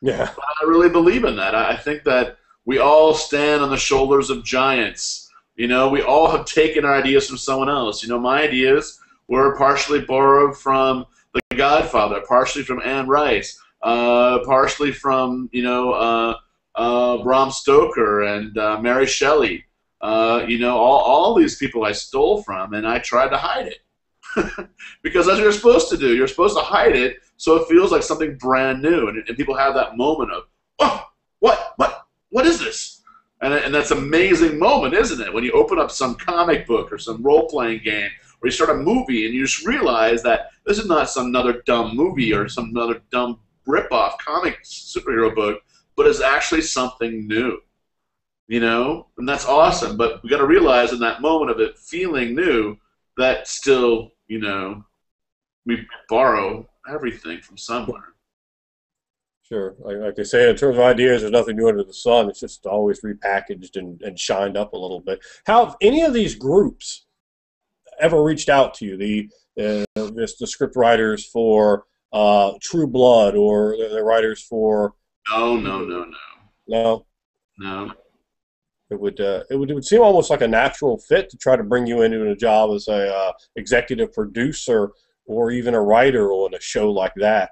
Yeah. But I really believe in that. I think that we all stand on the shoulders of giants. You know, we all have taken our ideas from someone else. You know, my ideas were partially borrowed from The Godfather, partially from Anne Rice, uh, partially from you know uh, uh, Bram Stoker and uh, Mary Shelley. Uh, you know, all, all these people I stole from, and I tried to hide it. because that's what you're supposed to do. You're supposed to hide it so it feels like something brand new, and, and people have that moment of, oh, what, what, what is this? And, and that's an amazing moment, isn't it? When you open up some comic book or some role-playing game, or you start a movie, and you just realize that this is not some another dumb movie or some other dumb rip-off comic superhero book, but it's actually something new you know, and that's awesome. But we got to realize in that moment of it feeling new that still, you know, we borrow everything from somewhere. Sure. Like, like, they say, in terms of ideas, there's nothing new under the sun. It's just always repackaged and, and shined up a little bit. How have any of these groups ever reached out to you? The uh, this, the script writers for uh, True Blood or the, the writers for. No, no, no, no. No. No. It would, uh, it would it would seem almost like a natural fit to try to bring you into a job as a uh, executive producer or even a writer on a show like that.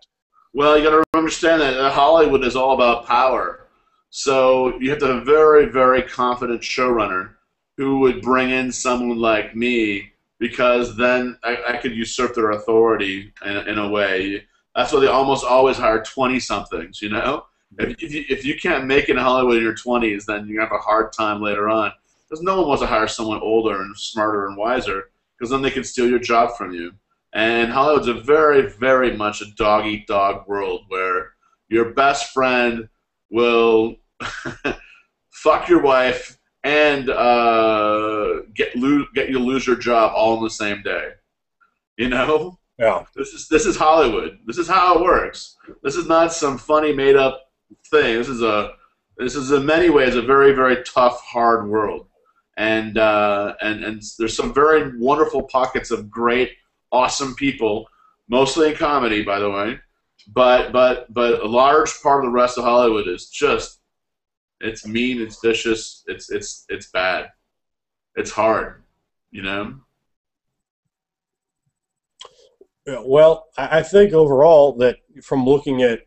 Well, you got to understand that Hollywood is all about power. So you have to have a very, very confident showrunner who would bring in someone like me because then I, I could usurp their authority in, in a way. That's why they almost always hire 20 somethings, you know? If, mm-hmm. if, you, if you can't make it in Hollywood in your 20s, then you're going to have a hard time later on. Because no one wants to hire someone older and smarter and wiser, because then they can steal your job from you. And Hollywood's a very, very much a dog eat dog world where your best friend will fuck your wife and uh, get lose, get you lose your job all in the same day. You know? Yeah. This is this is Hollywood. This is how it works. This is not some funny made up thing. This is a this is in many ways a very very tough, hard world, and uh, and and there's some very wonderful pockets of great, awesome people, mostly in comedy, by the way, but but but a large part of the rest of Hollywood is just it's mean, it's vicious, it's it's it's bad, it's hard, you know. Well, I think overall that from looking at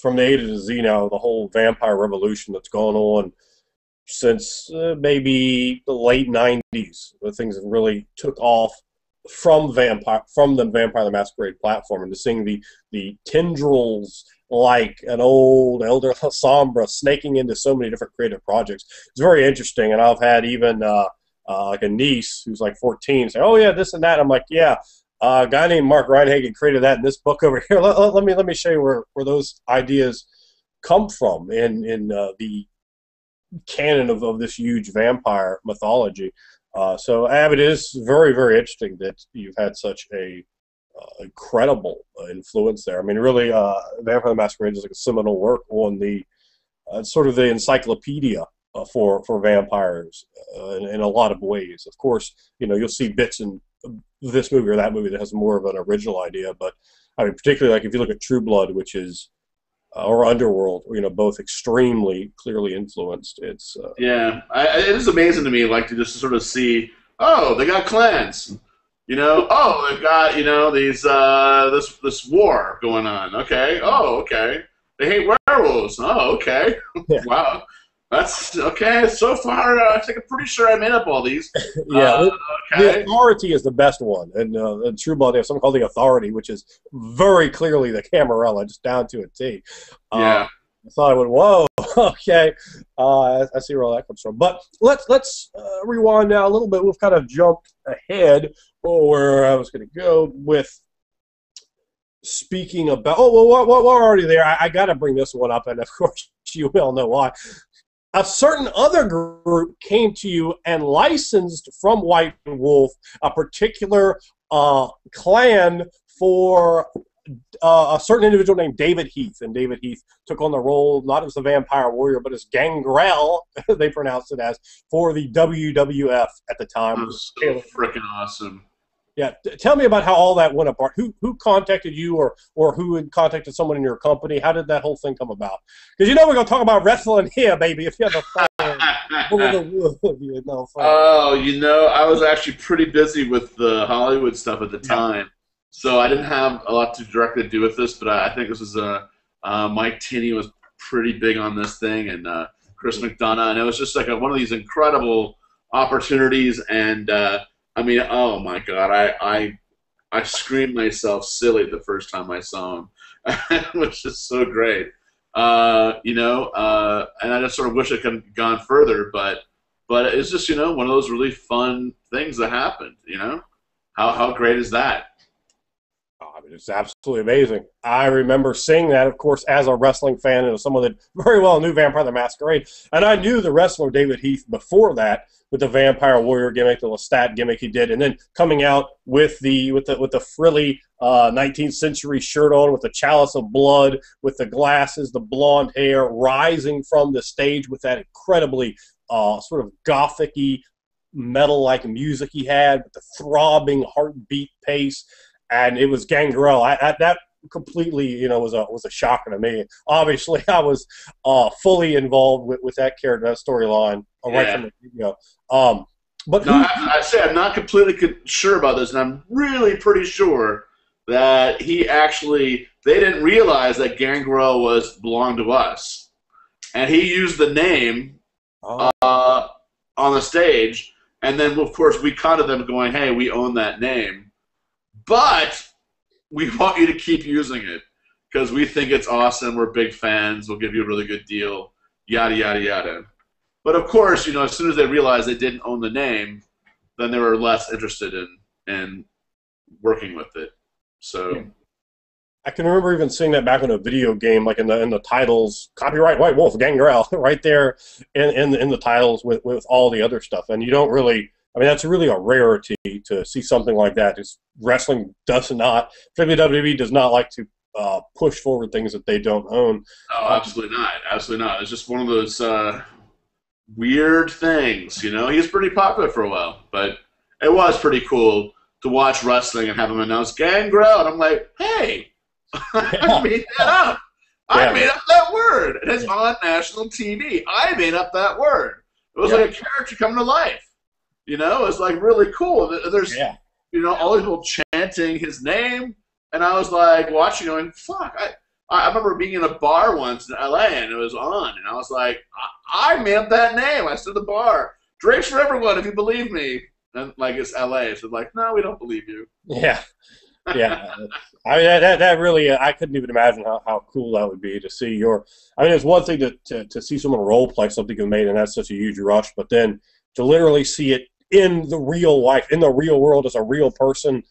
from the A to the Z now, the whole vampire revolution that's gone on since uh, maybe the late '90s, where things really took off from vampire from the Vampire the Masquerade platform, and to seeing the the tendrils like an old Elder Sombra snaking into so many different creative projects. It's very interesting, and I've had even uh, uh, like a niece who's like 14 say, "Oh yeah, this and that." I'm like, "Yeah, uh, a guy named Mark Rein-Hagen created that in this book over here. Let, let, let, me let me show you where, where those ideas come from in in uh, the canon of, of this huge vampire mythology. Uh, so, Ab, it is very very interesting that you've had such a uh, incredible influence there. I mean, really, uh, Vampire the Masquerade is like a seminal work on the uh, sort of the encyclopedia for for vampires in, in a lot of ways. Of course, you know you'll see bits in this movie or that movie that has more of an original idea. But I mean, particularly like if you look at True Blood, which is uh, or Underworld, you know, both extremely clearly influenced. It's uh, yeah, I, it is amazing to me, like to just sort of see, oh, they got clans. You know, oh, they've got you know these uh, this this war going on. Okay, oh, okay. They hate werewolves. Oh, okay. Yeah. wow. That's okay. So far, uh, I think I'm pretty sure I made up all these. yeah, uh, okay. the authority is the best one, and uh, in True Blood they have something called the authority, which is very clearly the Camarilla, just down to a T. Uh, yeah. I thought I went, whoa, okay. Uh, I, I, see where all that comes from. But let's let's uh, rewind now a little bit. We've kind of jumped ahead where I was going to go with speaking about. Oh well, we're, we're already there. I, I got to bring this one up, and of course you all know why a certain other group came to you and licensed from White Wolf a particular uh, clan for uh, a certain individual named David Heath, and David Heath took on the role not as the Vampire Warrior, but as Gangrel, they pronounced it as, for the WWF at the time. It was so freaking awesome. Yeah, tell me about how all that went apart. Who who contacted you, or or who had contacted someone in your company? How did that whole thing come about? Because you know we're gonna talk about wrestling here, baby. If you have a you know, oh, you know, I was actually pretty busy with the Hollywood stuff at the time, so I didn't have a lot to directly do with this. But I, I think this was a uh, Mike Tinney was pretty big on this thing, and uh, Chris McDonough, and it was just like a, one of these incredible opportunities and. Uh, I mean, oh my god, I I I screamed myself silly the first time I saw him. was just so great. Uh, you know, uh, and I just sort of wish I could have gone further, but but it's just you know one of those really fun things that happened. You know, how how great is that? It's absolutely amazing. I remember seeing that, of course, as a wrestling fan and as someone that very well knew Vampire the Masquerade, and I knew the wrestler David Heath before that with the Vampire Warrior gimmick, the Lestat gimmick he did, and then coming out with the with the with the frilly uh, 19th century shirt on, with the chalice of blood, with the glasses, the blonde hair, rising from the stage with that incredibly uh, sort of gothicy metal-like music he had, with the throbbing heartbeat pace, and it was Gangrel. I, I, that completely, you know, was a was a shocker to me. Obviously, I was uh, fully involved with, with that character, that storyline, uh, right from the video. Um, but no, I, I, say I'm not completely sure about this, and I'm really pretty sure that he actually they didn't realize that Gangrel was belonged to us, and he used the name oh. uh, on the stage, and then of course we to them going, "Hey, we own that name," but we want you to keep using it because we think it's awesome. We're big fans. We'll give you a really good deal. Yada yada yada. But of course, you know, as soon as they realized they didn't own the name, then they were less interested in in working with it. So. I can remember even seeing that back in a video game, like in the in the titles, copyright White Wolf, Gangrel, right there in in, in the titles with, with all the other stuff. And you don't really I mean, that's really a rarity to see something like that. Just wrestling does not, WWE does not like to uh, push forward things that they don't own. Oh, absolutely not. Absolutely not. It's just one of those uh, weird things. You know, he was pretty popular for a while, but it was pretty cool to watch wrestling and have him announce Gangrel, and I'm like, hey, I made that up. I made up that word. And it's on national TV. I made up that word. It was yeah. like a character coming to life. You know, it's like really cool. There's, yeah. you know, all these people chanting his name, and I was like watching, going, "Fuck!" I, I remember being in a bar once in LA, and it was on, and I was like, "I, I made that name." I stood at the bar. Drake's for everyone, if you believe me. And like it's LA, so like, no, we don't believe you. Yeah, yeah. I mean, that, that really, uh, I couldn't even imagine how, how cool that would be to see your. I mean, it's one thing to, to, to see someone role play something you made, and that's such a huge rush, but then to literally see it in the real life, in the real world, as a real person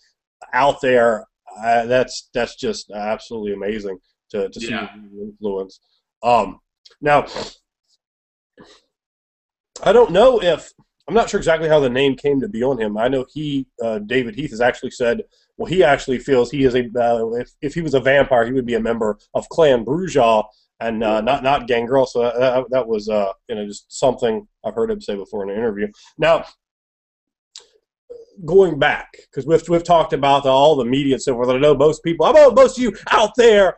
out there. Uh, that's that's just absolutely amazing to, to see yeah. the influence. Um, now, I don't know if I'm not sure exactly how the name came to be on him. I know he, uh, David Heath, has actually said, well, he actually feels he is a uh, if if he was a vampire, he would be a member of Clan Brujah and uh, not not Gangrel. So that, that was uh, you know just something I've heard him say before in an interview. Now, going back because we've we've talked about all the media and so forth. I know most people, I know most of you out there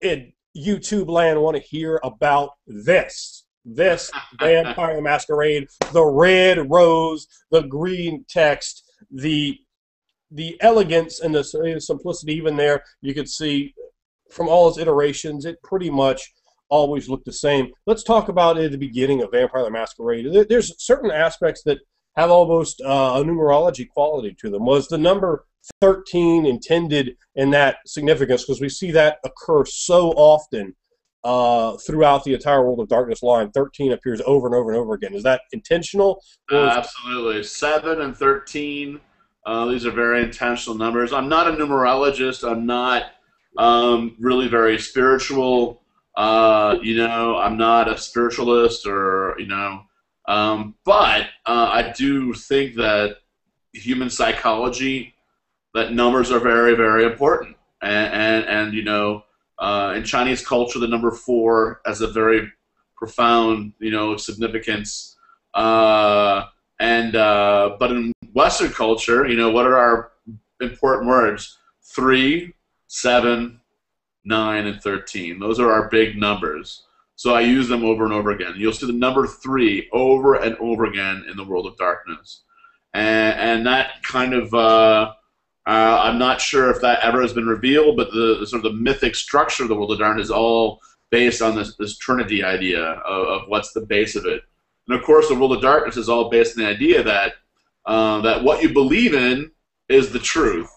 in YouTube land want to hear about this. This Vampire Masquerade, the red rose, the green text, the the elegance and the simplicity. Even there, you could see from all its iterations, it pretty much always looked the same. Let's talk about it at the beginning of Vampire the Masquerade. There's certain aspects that have almost uh, a numerology quality to them. Was the number 13 intended in that significance? Because we see that occur so often uh, throughout the entire World of Darkness line. 13 appears over and over and over again. Is that intentional? Uh, absolutely. 7 and 13. Uh, these are very intentional numbers. I'm not a numerologist. I'm not um, really very spiritual. Uh, you know, I'm not a spiritualist or, you know, um, but uh, I do think that human psychology, that numbers are very, very important. and and, and you know, uh, in Chinese culture, the number four has a very profound, you know, significance. Uh, and uh, but in Western culture, you know, what are our important words? Three, seven, nine, and thirteen. Those are our big numbers. So I use them over and over again. You'll see the number three over and over again in the world of darkness, and, and that kind of uh, uh, I'm not sure if that ever has been revealed, but the, sort of the mythic structure of the world of darkness is all based on this, this Trinity idea of, of, what's the base of it. And of course, the world of darkness is all based on the idea that uh, that what you believe in is the truth.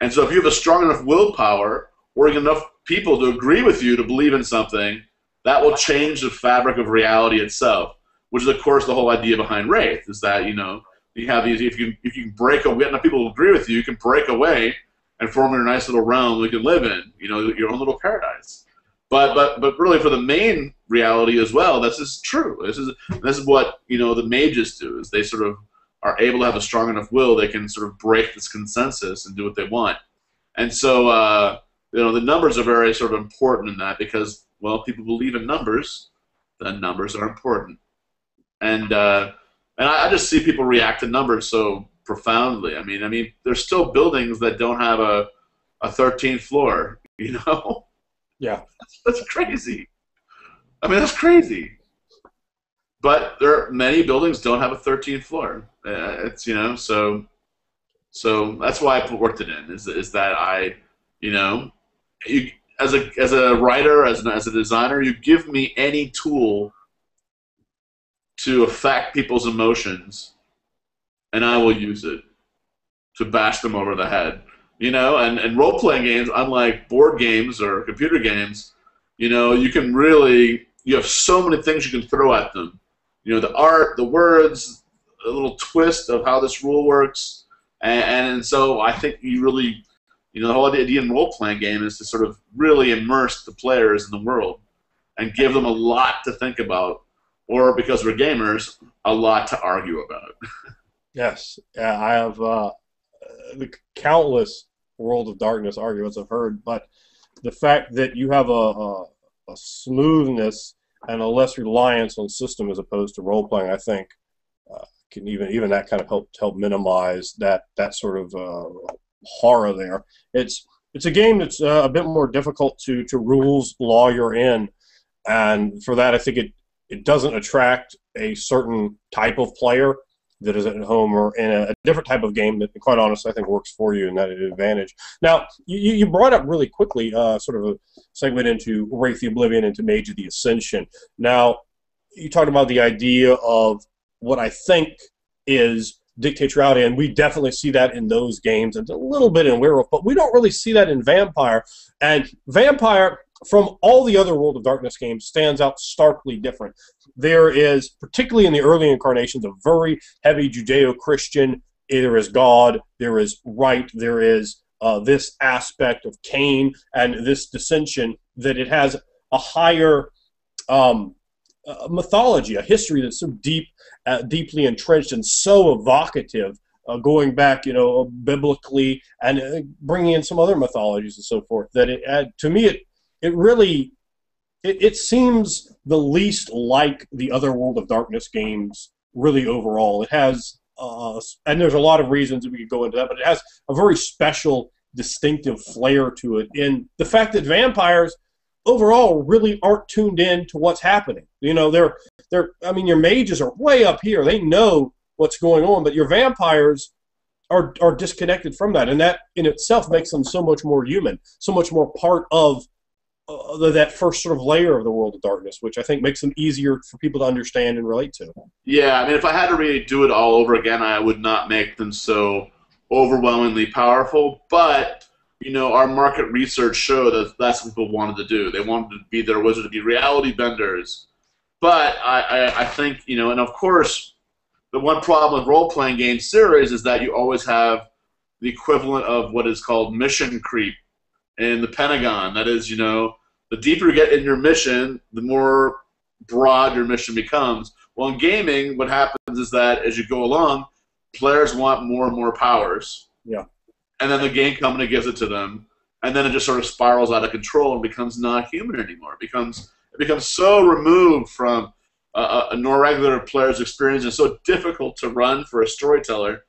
And so, if you have a strong enough willpower, or enough people to agree with you to believe in something, that will change the fabric of reality itself, which is, of course, the whole idea behind Wraith, is that, you know, you have these, if you, if you can break away, enough people agree with you, you can break away and form a nice little realm we can live in, you know, your own little paradise. But, but, but really for the main reality as well, this is true. This is, this is what, you know, the mages do, is they sort of are able to have a strong enough will, they can sort of break this consensus and do what they want. And so, uh, you know, the numbers are very sort of important in that because well, people believe in numbers, then numbers are important. And uh, and I, I, just see people react to numbers so profoundly. I mean, I mean, there's still buildings that don't have a a 13th floor. You know? Yeah. That's, that's crazy. I mean, that's crazy. But there are many buildings don't have a 13th floor. Uh, it's you know so so that's why I worked it in is is that I you know you as a as a writer, as an, as a designer, you give me any tool to affect people's emotions, and I will use it to bash them over the head. You know, and, and role playing games, unlike board games or computer games, you know, you can really you have so many things you can throw at them. You know, the art, the words, a little twist of how this rule works, and, and so I think you really you know, the whole idea in role playing game is to sort of really immerse the players in the world and give them a lot to think about, or because we're gamers, a lot to argue about. yes, I have uh, the countless World of Darkness arguments I've heard, but the fact that you have a, a, a smoothness and a less reliance on system as opposed to role playing, I think, uh, can even even that kind of help help minimize that that sort of uh, horror there. It's it's a game that's uh, a bit more difficult to to rules lawyer in, and for that I think it it doesn't attract a certain type of player that is at home or in a, a different type of game that, quite honestly, I think works for you and that an advantage. Now, you, you brought up really quickly, uh, sort of a segment into Wraith the Oblivion into Mage of the Ascension. Now, you talked about the idea of what I think is dictatoriality, and we definitely see that in those games, and a little bit in Werewolf, but we don't really see that in Vampire. And Vampire, from all the other World of Darkness games, stands out starkly different. There is, particularly in the early incarnations, a very heavy Judeo-Christian. There is God, there is right, there is uh, this aspect of Cain and this dissension that it has a higher um, a mythology, a history that's so deep, uh, deeply entrenched and so evocative, uh, going back, you know, biblically and uh, bringing in some other mythologies and so forth. That it, uh, to me, it it really it, it seems the least like the other World of Darkness games. Really, overall, it has, uh, and there's a lot of reasons we could go into that, but it has a very special, distinctive flair to it. In the fact that vampires overall really aren't tuned in to what's happening. You know, they're they're I mean your mages are way up here. They know what's going on, but your vampires are are disconnected from that, and that in itself makes them so much more human, so much more part of uh, that first sort of layer of the world of darkness, which I think makes them easier for people to understand and relate to. Yeah, I mean, if I had to really do it all over again, I would not make them so overwhelmingly powerful, but you know, our market research showed that that's what people wanted to do. They wanted to be their wizard to be reality benders. But I, I, I think, you know, and of course, the one problem with role playing game series is that you always have the equivalent of what is called mission creep in the Pentagon. That is, you know, the deeper you get in your mission, the more broad your mission becomes. Well, in gaming, what happens is that as you go along, players want more and more powers. Yeah and then the game company gives it to them, and then it just sort of spirals out of control and becomes not human anymore. It becomes it becomes so removed from a, a regular player's experience and so difficult to run for a storyteller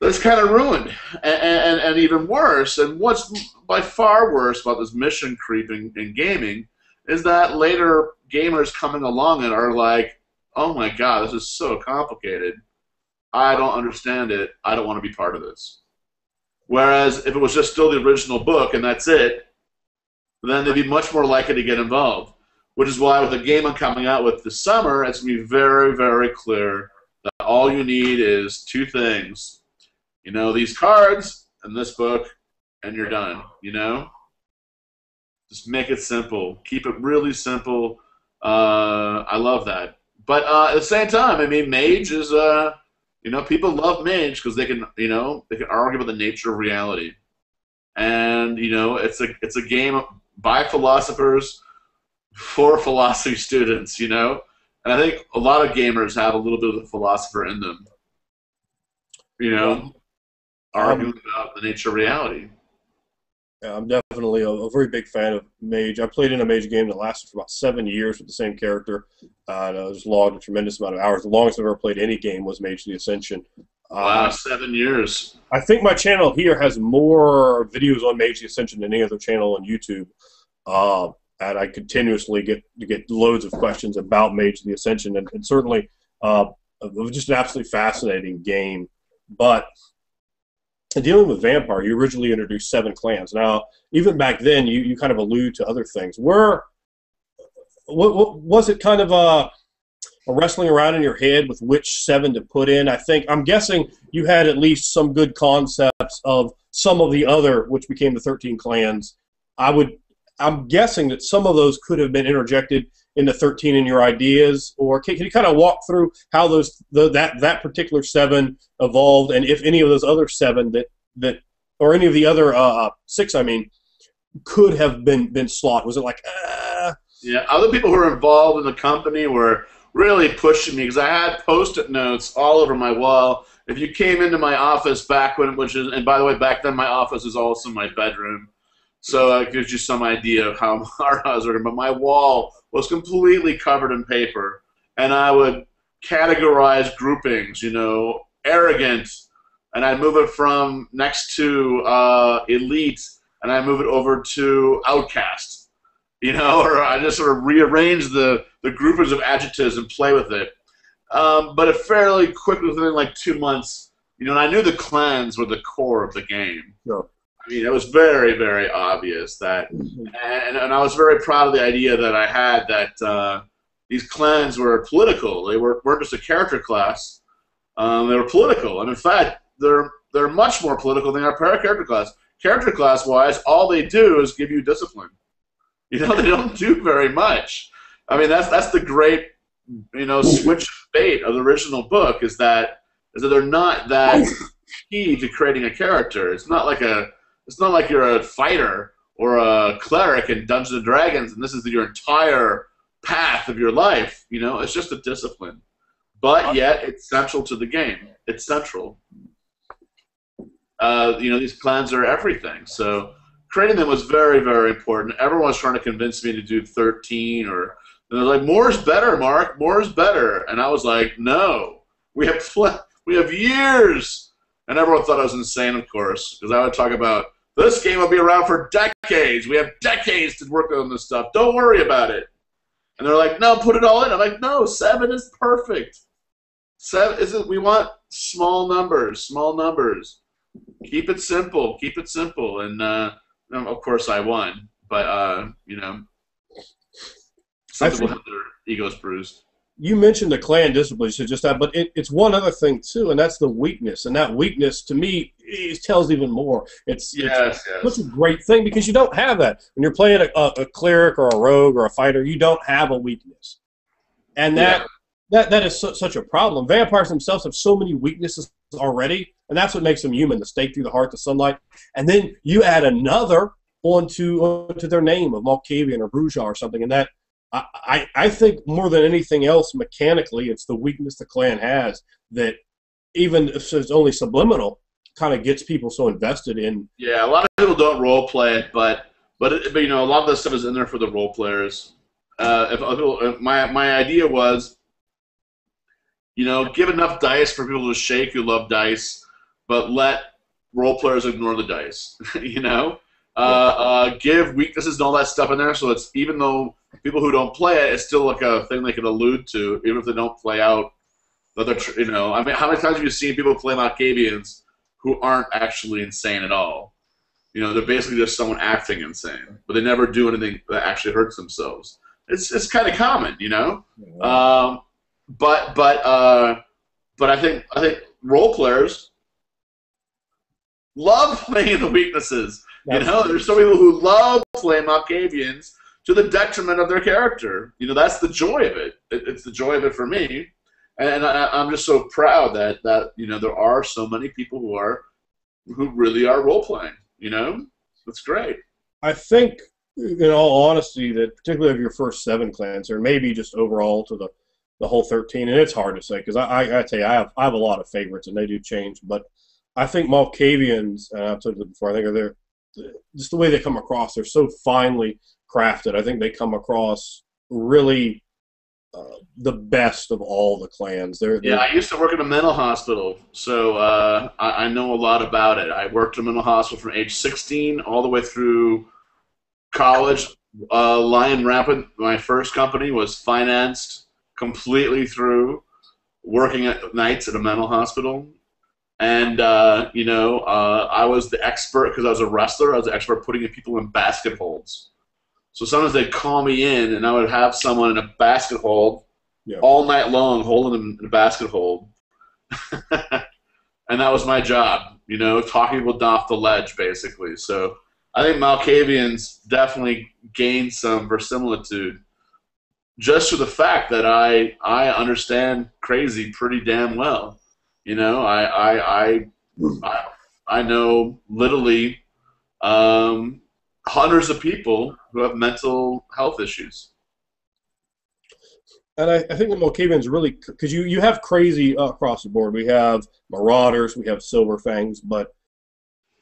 that's kind of ruined. And, and, and, even worse, and what's by far worse about this mission creeping in gaming is that later gamers coming along and are like, oh my god, this is so complicated. I don't understand it. I don't want to be part of this. Whereas if it was just still the original book and that's it, then they'd be much more likely to get involved. Which is why with the game I'm coming out with this summer, it's going to be very, very clear that all you need is two things. You know, these cards and this book, and you're done. You know? Just make it simple. Keep it really simple. Uh, I love that. But uh, at the same time, I mean, Mage is, uh, you know, people love Mage because they can, you know, they can argue about the nature of reality, and you know, it's a it's a game by philosophers for philosophy students, you know, and I think a lot of gamers have a little bit of the philosopher in them, you know, um, arguing about the nature of reality. Yeah, I'm definitely a, a, very big fan of Mage. I played in a Mage game that lasted for about seven years with the same character. Uh, and I just logged a tremendous amount of hours. The longest I've ever played any game was Mage the Ascension. Wow, um, seven years. I think my channel here has more videos on Mage the Ascension than any other channel on YouTube. Uh, and I continuously get to get loads of questions about Mage the Ascension, and, and certainly uh, it was just an absolutely fascinating game. But dealing with vampire, you originally introduced seven clans. Now, even back then, you, you kind of allude to other things. Were what, what, was it kind of a, a, wrestling around in your head with which seven to put in? I think I'm guessing you had at least some good concepts of some of the other, which became the 13 clans. I would, I'm guessing that some of those could have been interjected into 13 in your ideas, or can, can you kind of walk through how those the, that that particular seven evolved, and if any of those other seven that that or any of the other uh, uh six, I mean, could have been been slot? Was it like? Uh... Yeah, other people who were involved in the company were really pushing me because I had post-it notes all over my wall. If you came into my office back when, which is, and by the way, back then my office is also my bedroom. So it gives you some idea of how hard I was working. But my wall was completely covered in paper, and I would categorize groupings. You know, arrogant, and I'd move it from next to uh, elite, and I move it over to outcast. You know, or I just sort of rearrange the the groupings of adjectives and play with it. Um, but it fairly quickly, within like two months, you know, and I knew the clans were the core of the game. No. I mean, it was very, very obvious that, and, and I was very proud of the idea that I had that uh, these clans were political. They were, weren't just a character class. Um, they were political, and in fact, they're they're much more political than our para character class. Character class wise, all they do is give you discipline. You know, they don't do very much. I mean, that's that's the great, you know, switch bait of the original book is that is that they're not that key to creating a character. It's not like a it's not like you're a fighter or a cleric in Dungeons and Dragons, and this is your entire path of your life. You know, it's just a discipline, but yet it's central to the game. It's central. Uh, you know, these clans are everything. So creating them was very, very important. Everyone was trying to convince me to do 13 or they're like, more is better, Mark. More is better. And I was like, no, we have we have years. And everyone thought I was insane, of course, because I would talk about this game will be around for decades. We have decades to work on this stuff. Don't worry about it. And they're like, no, put it all in. I'm like, no, seven is perfect. Seven is it? We want small numbers, small numbers. Keep it simple. Keep it simple. And uh, of course, I won. But uh, you know, some people have their egos bruised you mentioned the clan discipline, so just that, but it, it's one other thing too, and that's the weakness. And that weakness, to me, it tells even more. It's, yes, it's yes. such a great thing because you don't have that when you're playing a, a, a, cleric or a rogue or a fighter. You don't have a weakness, and that yeah. that that is such a problem. Vampires themselves have so many weaknesses already, and that's what makes them human. The stake through the heart, the sunlight, and then you add another onto onto their name of Malkavian or Brujah or something, and that I, I think more than anything else, mechanically, it's the weakness the clan has that even if it's only subliminal, kind of gets people so invested in. Yeah, a lot of people don't role play it, but but, it, but you know a lot of this stuff is in there for the role players. Uh, if, if my my idea was, you know, give enough dice for people to shake who love dice, but let role players ignore the dice. you know, uh, uh, give weaknesses and all that stuff in there, so it's even though people who don't play it, it's still like a thing they can allude to, even if they don't play out. Other, you know, I mean, how many times have you seen people play Malkavians who aren't actually insane at all? You know, they're basically just someone acting insane, but they never do anything that actually hurts themselves. It's it's kind of common, you know. Um, but but uh, but I think I think role players love playing the weaknesses. you know, there's some people who love playing Malkavians to the detriment of their character. You know, that's the joy of it. it it's the joy of it for me, and I, am just so proud that that you know there are so many people who are who really are role playing. You know, it's great. I think, in all honesty, that particularly of your first seven clans, or maybe just overall to the the whole 13, and it's hard to say because I, I, I tell you, I have I have a lot of favorites and they do change, but I think Malkavians, and I've told you before, I think are they're just the way they come across. They're so finely crafted. I think they come across really uh, the best of all the clans. They're, they're, yeah, I used to work in a mental hospital, so uh, I, I, know a lot about it. I worked in a mental hospital from age 16 all the way through college. Uh, Lion Rampant, my first company, was financed completely through working at nights at a mental hospital. And uh, you know, uh, I was the expert because I was a wrestler. I was the expert putting people in basket holds. So sometimes they'd call me in, and I would have someone in a basket hold yeah. all night long, holding them in a basket hold. and that was my job, you know, talking people off the ledge, basically. So I think Malkavians definitely gained some verisimilitude just for the fact that I I understand crazy pretty damn well. You know, I I I I, I know literally um, hundreds of people who have mental health issues. And I, I think the Malkavians really, because you, you have crazy uh, across the board. We have Marauders, we have Silver Fangs, but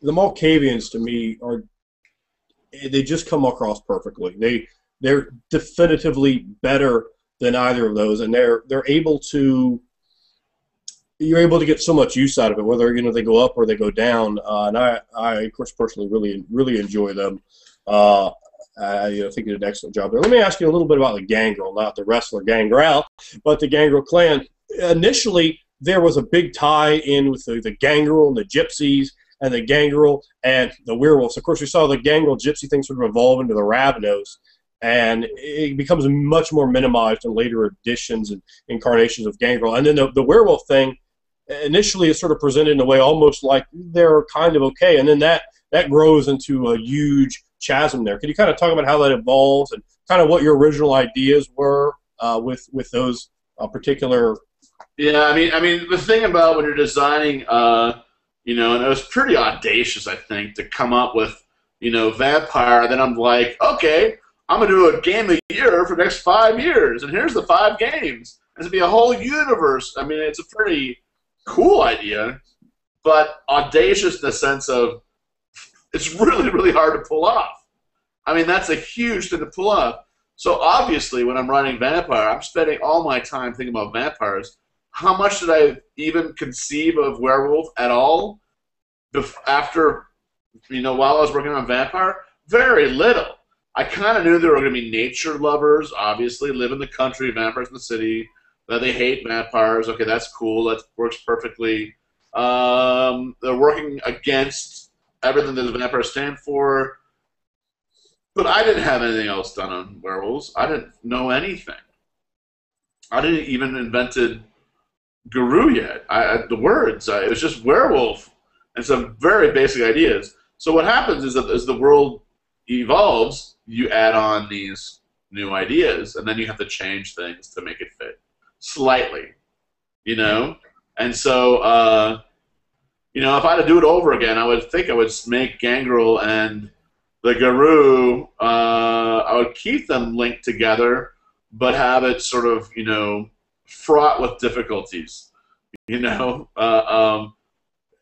the Malkavians to me are, they just come across perfectly. They they're definitively better than either of those, and they're they're able to you're able to get so much use out of it, whether you know they go up or they go down. Uh, and I, I of course personally really really enjoy them. Uh, I you know, think you did an excellent job there. Let me ask you a little bit about the Gangrel, not the wrestler Gangrel, but the Gangrel clan. Initially, there was a big tie in with the, the Gangrel and the Gypsies and the Gangrel and the werewolves. Of course, we saw the Gangrel Gypsy thing sort of evolve into the Ravnos and it becomes much more minimized in later editions and incarnations of Gangrel. And then the, the werewolf thing initially it's sort of presented in a way almost like they're kind of okay, and then that that grows into a huge chasm there. Can you kind of talk about how that evolves and kind of what your original ideas were uh, with with those uh, particular? Yeah, I mean, I mean, the thing about when you're designing, uh, you know, and it was pretty audacious, I think, to come up with, you know, vampire. Then I'm like, okay, I'm gonna do a game a year for the next five years, and here's the five games. It's gonna be a whole universe. I mean, it's a pretty cool idea, but audacious in the sense of it's really, really hard to pull off. I mean, that's a huge thing to pull off. So obviously, when I'm writing Vampire, I'm spending all my time thinking about vampires. How much did I even conceive of werewolf at all after, you know, while I was working on Vampire? Very little. I kind of knew there were going to be nature lovers, obviously, live in the country, vampires in the city they hate vampires. Okay, that's cool. That works perfectly. Um, they're working against everything that the vampires stand for. But I didn't have anything else done on werewolves. I didn't know anything. I didn't even invented Garou yet. I, I, the words. I, it was just werewolf and some very basic ideas. So what happens is that as the world evolves, you add on these new ideas, and then you have to change things to make it fit slightly, you know. And so, uh, you know, if I had to do it over again, I would think I would make Gangrel and the Garou. Uh, I would keep them linked together, but have it sort of, you know, fraught with difficulties. You know, uh, um,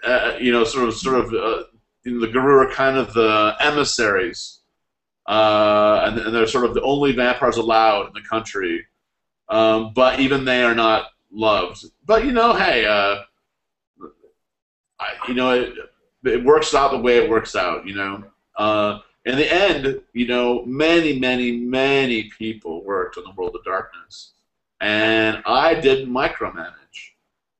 uh, you know, sort of, sort of, uh, you know, the Garou are kind of the emissaries, uh, and, and, they're sort of the only vampires allowed in the country. Um, but even they are not loved. But you know, hey, uh, I, you know, it, it works out the way it works out. You know, uh, in the end, you know, many, many, many people worked on the World of Darkness, and I didn't micromanage.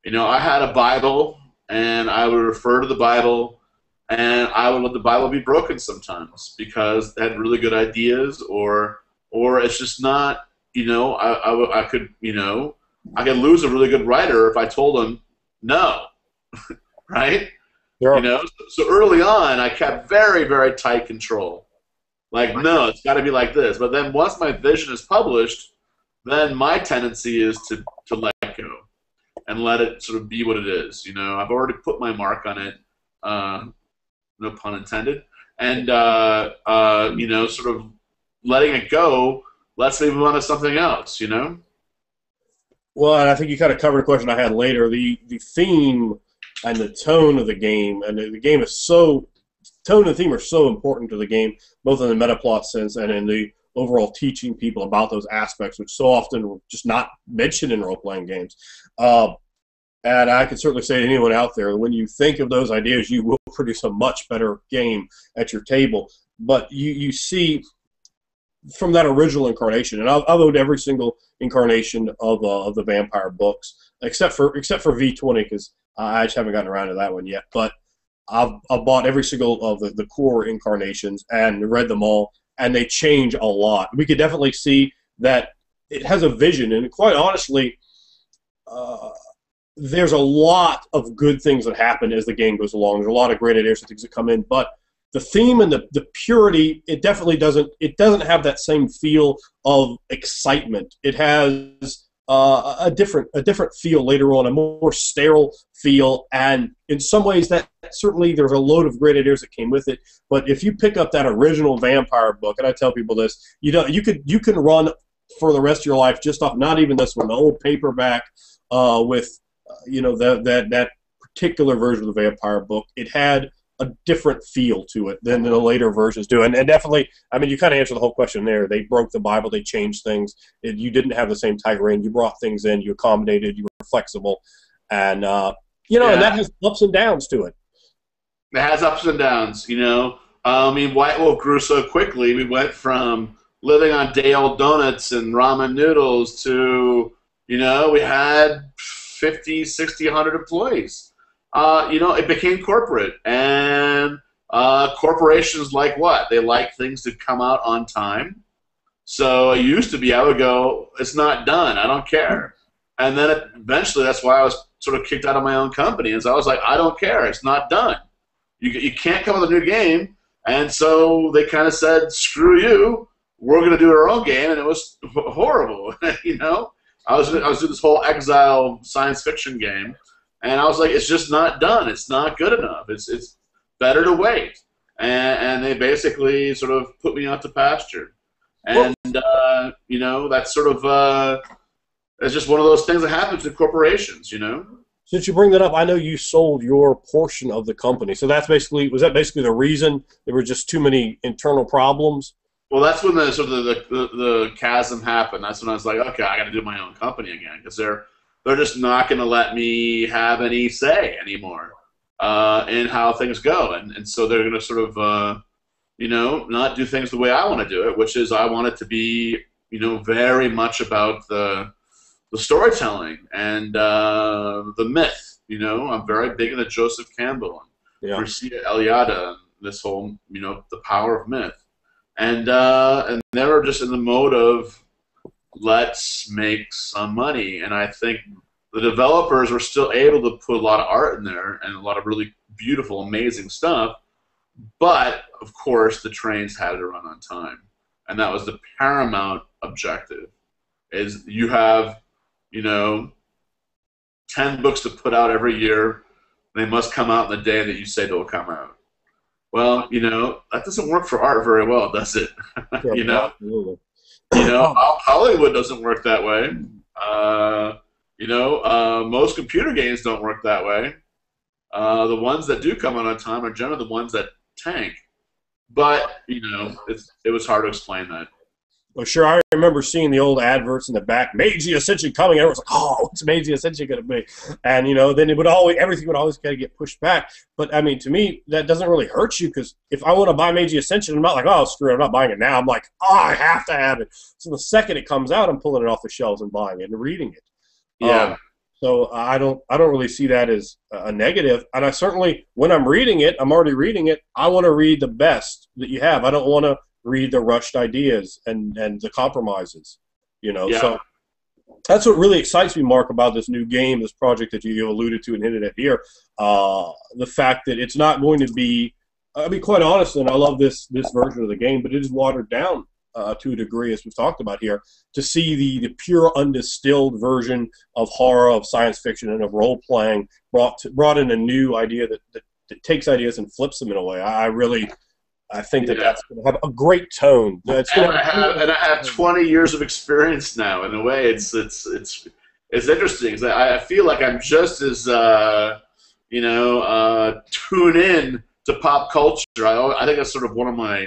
You know, I had a Bible, and I would refer to the Bible, and I would let the Bible be broken sometimes because they had really good ideas, or or it's just not. You know, I, I, I could, you know, I could lose a really good writer if I told him no, right? You know, so early on, I kept very, very tight control. Like, no, it's got to be like this. But then once my vision is published, then my tendency is to, to let go and let it sort of be what it is. You know, I've already put my mark on it, uh, no pun intended, and uh, uh, you know, sort of letting it go lets move on to something else. You know. Well, and I think you kind of covered a question I had later. The the theme and the tone of the game, and the, the game is so tone and theme are so important to the game, both in the meta plot sense and in the overall teaching people about those aspects, which so often are just not mentioned in role playing games. Uh, and I can certainly say to anyone out there, when you think of those ideas, you will produce a much better game at your table. But you, you see from that original incarnation, and I've, I'll load every single incarnation of, uh, of the vampire books, except for except for V20, because I just haven't gotten around to that one yet. But I've, I've bought every single of the, the core incarnations and read them all, and they change a lot. We could definitely see that it has a vision, and quite honestly, uh, there's a lot of good things that happen as the game goes along. There's a lot of great ideas and things that come in, but the theme and the, the purity, it definitely doesn't it doesn't have that same feel of excitement. It has uh, a different a different feel later on, a more sterile feel, and in some ways that certainly there's a load of great ideas that came with it. But if you pick up that original vampire book, and I tell people this, you know you could you can run for the rest of your life just off not even this one, the old paperback uh, with uh, you know that that that particular version of the vampire book. It had a different feel to it than the later versions do. And, and definitely, I mean, you kind of answered the whole question there. They broke the Bible, they changed things. It, you didn't have the same tiger reign. You brought things in, you accommodated, you were flexible. And, uh, you know, yeah. and that has ups and downs to it. It has ups and downs, you know. I mean, White Wolf grew so quickly. We went from living on day old donuts and ramen noodles to, you know, we had 50, 60, 100 employees uh, you know, it became corporate. And uh, corporations like what? They like things to come out on time. So it used to be I would go, it's not done. I don't care. And then eventually that's why I was sort of kicked out of my own company. And so I was like, I don't care. It's not done. You, you can't come with a new game. And so they kind of said, screw you. We're going to do our own game. And it was horrible. you know, I was, I was doing this whole exile science fiction game and I was like, it's just not done. It's not good enough. It's it's better to wait. And, and they basically sort of put me out to pasture. And uh, you know, that's sort of uh, it's just one of those things that happens to corporations. You know. Since you bring that up, I know you sold your portion of the company. So that's basically was that basically the reason there were just too many internal problems. Well, that's when the sort of the, the, the chasm happened. That's when I was like, okay, I got to do my own company again because they're they're just not going to let me have any say anymore uh, in how things go, and and so they're going to sort of uh, you know not do things the way I want to do it, which is I want it to be you know very much about the the storytelling and uh, the myth. You know, I'm very big into Joseph Campbell and yeah. Mircea Eliade and this whole you know the power of myth, and uh, and they're just in the mode of let's make some money. And I think the developers were still able to put a lot of art in there and a lot of really beautiful, amazing stuff. But of course, the trains had to run on time, and that was the paramount objective. Is you have, you know, ten books to put out every year. They must come out in the day that you say they'll come out. Well, you know that doesn't work for art very well, does it? you know, absolutely. You know, Hollywood doesn't work that way. Uh, you know, uh, most computer games don't work that way. Uh, the ones that do come out on time are generally the ones that tank. But you know, it's, it was hard to explain that. Well, sure. I remember seeing the old adverts in the back, Mage Ascension coming. Everyone's like, "Oh, what's Mage Ascension going to be?" And you know, then it would always everything would always kind of get pushed back. But I mean, to me, that doesn't really hurt you because if I want to buy Mage Ascension, I'm not like, "Oh, screw it, I'm not buying it now." I'm like, "Oh, I have to have it." So the second it comes out, I'm pulling it off the shelves and buying it and reading it. Yeah. Um, so I don't I don't really see that as a negative. And I certainly when I'm reading it, I'm already reading it. I want to read the best that you have. I don't want to read the rushed ideas and and the compromises. You know, Yeah. so that's what really excites me, Mark, about this new game, this project that you alluded to and hinted at here. Uh, the fact that it's not going to be, I'll be quite honest, and I love this this version of the game, but it is watered down uh, to a degree, as we've talked about here, to see the the pure, undistilled version of horror, of science fiction, and of role playing brought to, brought in a new idea that, that, that takes ideas and flips them in a way. I, I really. I think that Yeah. that's going to have a great tone. It's and I have and I have 20 years of experience now. In a way, it's it's it's it's interesting. 'cause I, I feel like I'm just as uh, you know uh, tuned in to pop culture. I, I think that's sort of one of my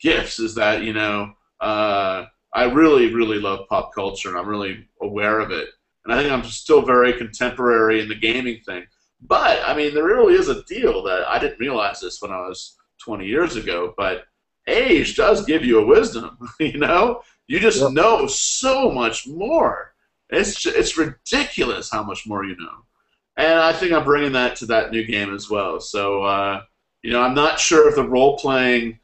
gifts is that you know uh, I really really love pop culture and I'm really aware of it. And I think I'm still very contemporary in the gaming thing. But I mean, there really is a deal that I didn't realize this when I was 20 years ago, but age does give you a wisdom. You know, you just Yep. know so much more. It's ju- it's ridiculous how much more you know, and I think I'm bringing that to that new game as well. So uh, you know, I'm not sure if the role playing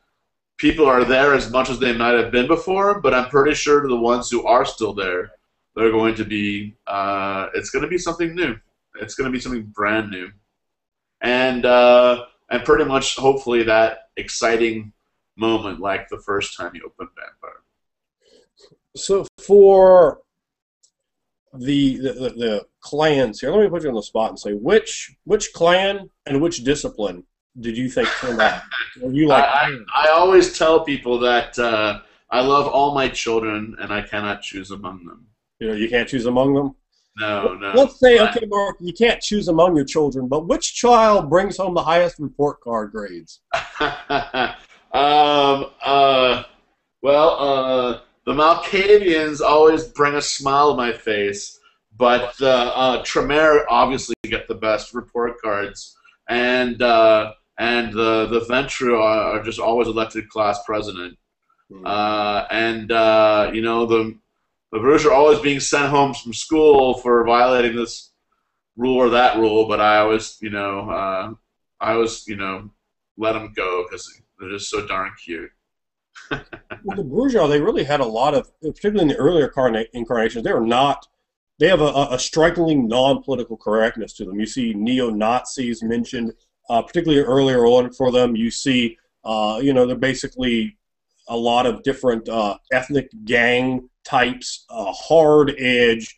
people are there as much as they might have been before, but I'm pretty sure to the ones who are still there, they're going to be. Uh, it's going to be something new. It's going to be something brand new, and uh, and pretty much hopefully that exciting moment like the first time you open Vampire. So for the, the the the clans here, let me put you on the spot and say which which clan and which discipline did you think turned out? You like I, I, I always tell people that uh, I love all my children and I cannot choose among them. you know you can't choose among them? No, no. Let's say okay, Mark, you can't choose among your children, but which child brings home the highest report card grades? um, uh, well, uh, the Malkavians always bring a smile to my face, but the uh, Tremere obviously get the best report cards, and uh, and the the Ventrue are, are just always elected class president, uh, and uh, you know the the Brujah are always being sent home from school for violating this rule or that rule, but I always you know uh, I always you know let them go because they're just so darn cute. Well, the Brujah, they really had a lot of, particularly in the earlier carna- incarnations, they were not, they have a, a strikingly non political correctness to them. You see neo Nazis mentioned, uh, particularly earlier on for them. You see, uh, you know, they're basically a lot of different uh, ethnic gang types, uh, hard edge,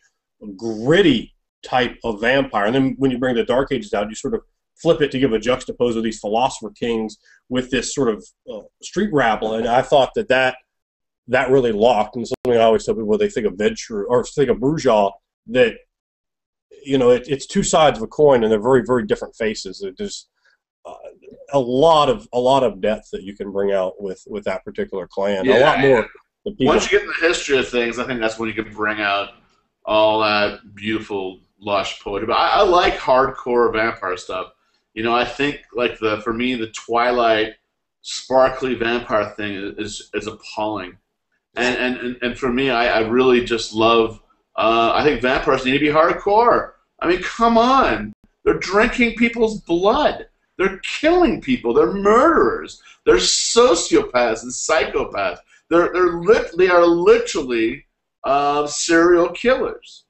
gritty type of vampire. And then when you bring the Dark Ages out, you sort of flip it to give a juxtapose of these philosopher kings with this sort of uh, street rabble, and I thought that that that really locked. And something I always tell people when they think of Ventrue or think of Brujah that you know it, it's two sides of a coin, and they're very very different faces. There's uh, a lot of a lot of depth that you can bring out with with that particular clan. a lot more. Once you get in the history of things, I think that's when you can bring out all that beautiful, lush poetry. But I, I like hardcore vampire stuff. You know, I think like the for me the Twilight sparkly vampire thing is is appalling, and and and, and for me, I, I really just love. Uh, I think vampires need to be hardcore. I mean, come on, they're drinking people's blood. They're killing people. They're murderers. They're sociopaths and psychopaths. They're they're lit, they are literally uh, serial killers.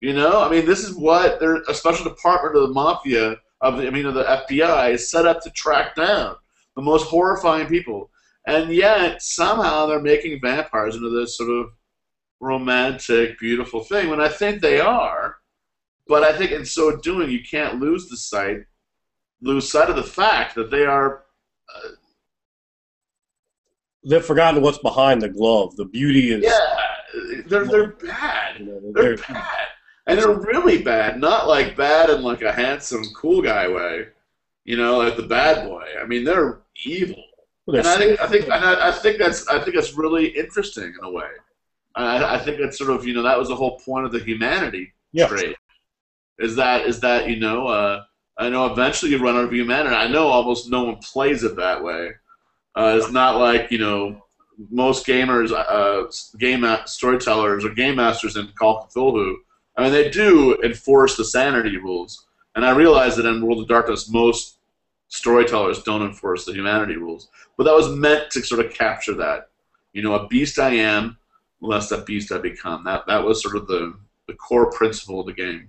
You know, I mean, this is what they're a special department of the mafia of the I mean of the FBI is set up to track down the most horrifying people, and yet somehow they're making vampires into this sort of romantic, beautiful thing. When I think they are, but I think in so doing you can't lose the sight, lose sight of the fact that they are They've forgotten what's behind the glove. The beauty is yeah, they're they're bad. you know, They're they're- bad. and they're really bad. Not like bad in like a handsome, cool guy way, you know, like the bad boy. I mean, they're evil, Well, and I think I think and I, I think that's I think that's really interesting in a way. I, I think that's sort of you know that was the whole point of the humanity Yeah. trait. Is that is that you know uh, I know eventually you run out of humanity. I know almost no one plays it that way. Uh, it's not like you know most gamers, uh, game storytellers or game masters in Call of Cthulhu. I mean, they do enforce the sanity rules, and I realize that in World of Darkness, most storytellers don't enforce the humanity rules. But that was meant to sort of capture that. You know, a beast I am, less a beast I become. That that was sort of the the core principle of the game.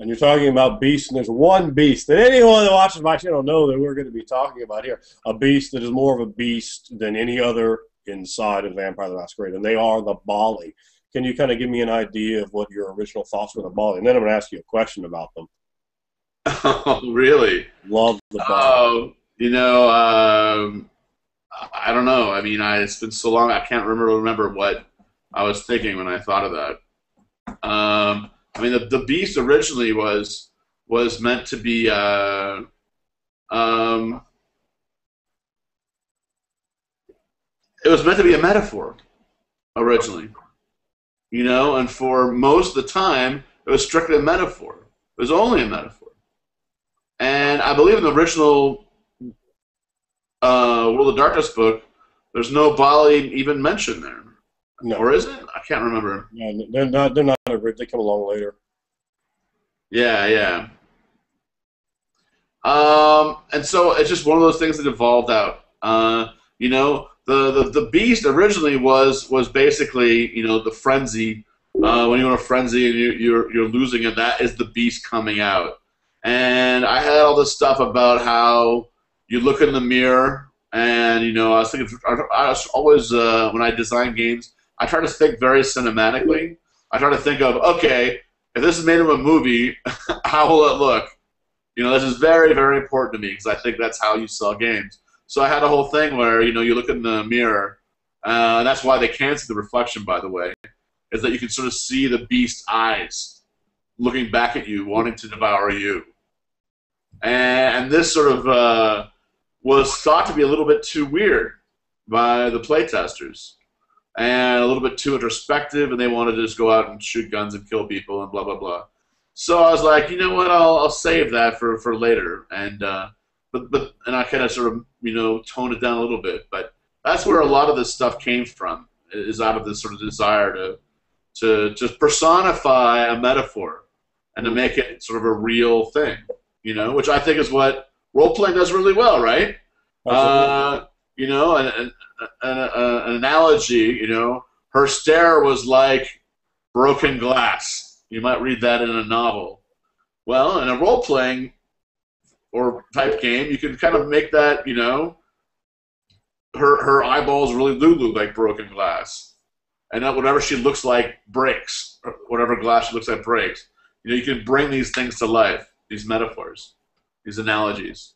And you're talking about beasts, and there's one beast that anyone that watches my channel know that we're going to be talking about here. A beast that is more of a beast than any other inside of Vampire the Masquerade, and they are the Baali. Can you kind of give me an idea of what your original thoughts were the Baali? And then I'm going to ask you a question about them. Oh, really? Love the Baali. Oh, you know, um, I don't know. I mean, I, it's been so long, I can't remember remember what I was thinking when I thought of that. Um, I mean, the, the beast originally was was meant to be. Uh, um, it was meant to be a metaphor originally, you know, and for most of the time, it was strictly a metaphor. It was only a metaphor. And I believe in the original uh, World of Darkness book, there's no Baali even mentioned there. No, Or is it? I can't remember. no, they're not. They're not. a group. They come along later. Yeah, yeah. Um, and so it's just one of those things that evolved out. Uh, you know, the, the the beast originally was was basically you know the frenzy. Uh, when you're in a frenzy and you, you're you're losing it, that is the beast coming out. And I had all this stuff about how you look in the mirror, and you know, I was thinking, I, I was always uh, when I design games, I try to think very cinematically. I try to think of okay, if this is made of a movie, how will it look? You know, this is very, very important to me because I think that's how you sell games. So I had a whole thing where you know you look in the mirror, uh, and that's why they can't see the reflection. By the way, is that you can sort of see the beast's eyes looking back at you, wanting to devour you. And, and this sort of uh, was thought to be a little bit too weird by the playtesters and a little bit too introspective, and they wanted to just go out and shoot guns and kill people and blah blah blah. So I was like, you know what, I'll, I'll save that for, for later, and uh, but but and I kind of sort of you know tone it down a little bit, but that's where a lot of this stuff came from, is out of this sort of desire to to just personify a metaphor and to make it sort of a real thing, you know, which I think is what role playing does really well, right? Uh, you know, an, an, an, an analogy, you know, her stare was like broken glass. You might read that in a novel. Well, in a role playing or type game, you can kind of make that, you know, her her eyeballs really look like broken glass, and that whatever she looks like breaks, whatever glass she looks like breaks. You know, you can bring these things to life, these metaphors, these analogies.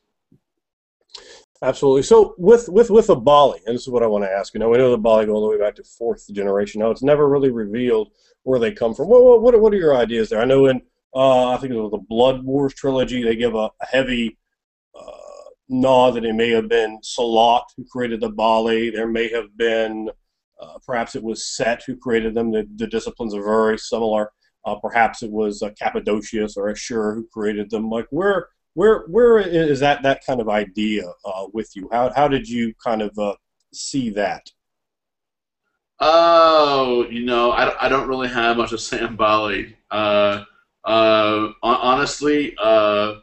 Absolutely. So with with with the Baali, and this is what I want to ask. You know, we know the Baali go all the way back to fourth generation. Now it's never really revealed where they come from. What what what are your ideas there? I know in uh, I think it was the Blood Wars trilogy, they give a, a heavy uh, nod that it may have been Saulot who created the Baali. There may have been uh, perhaps it was Set who created them. The, the disciplines are very similar. Uh, perhaps it was uh, Cappadocius or Ashur who created them. Like where where where is that that kind of idea uh, with you? How how did you kind of uh, see that? Oh, you know, I, I don't really have much of say on Baali. Uh, uh, honestly, uh,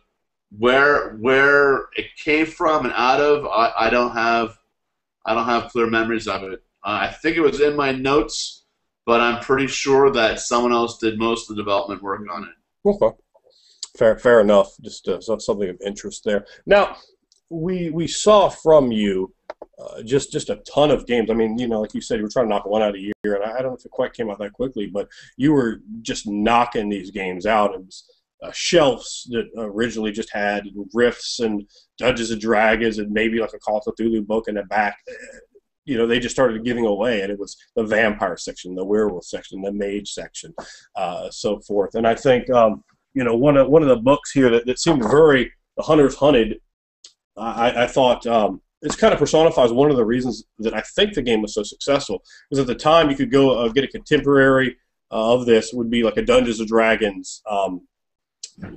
where where it came from and out of, I, I don't have I don't have clear memories of it. Uh, I think it was in my notes, but I'm pretty sure that someone else did most of the development work on it. Okay, fair fair enough. Just uh, something of interest there. Now we we saw from you. Uh, just just a ton of games. I mean, you know, like you said, you were trying to knock one out a year, and I, I don't know if it quite came out that quickly, but you were just knocking these games out. It was uh, shelves that originally just had Rifts and Dungeons and Dragons and maybe like a Call of Cthulhu book in the back. you know they just started giving away, and it was the vampire section, the werewolf section, the mage section, uh, so forth. And I think um, you know one of one of the books here that, that seemed very the hunters hunted. I, I thought um, kind of personifies one of the reasons that I think the game was so successful. Because at the time you could go uh, get a contemporary uh, of this would be like a Dungeons and Dragons um,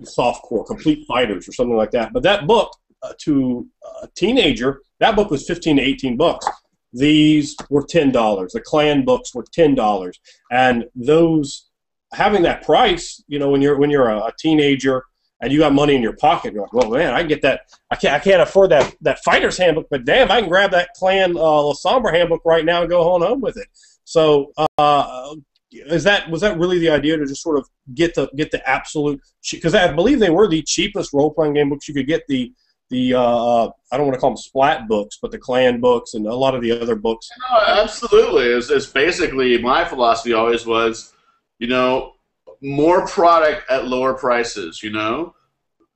softcore, complete fighters or something like that. But that book uh, to a teenager, that book was 15 to 18 bucks. These were ten dollars. The clan books were ten dollars, and those having that price, you know, when you're when you're a, teenager and you got money in your pocket, you're like, well, man, I can get that. I can't I can't afford that that fighter's handbook, but damn, I can grab that clan uh, Lasombra handbook right now and go on home with it. So, uh, is that was that really the idea to just sort of get the get the absolute? Because I believe they were the cheapest role playing game books you could get. The the uh, uh, I don't want to call them splat books, but the clan books and a lot of the other books. No, absolutely. It's, it's basically my philosophy always was, you know, more product at lower prices. You know,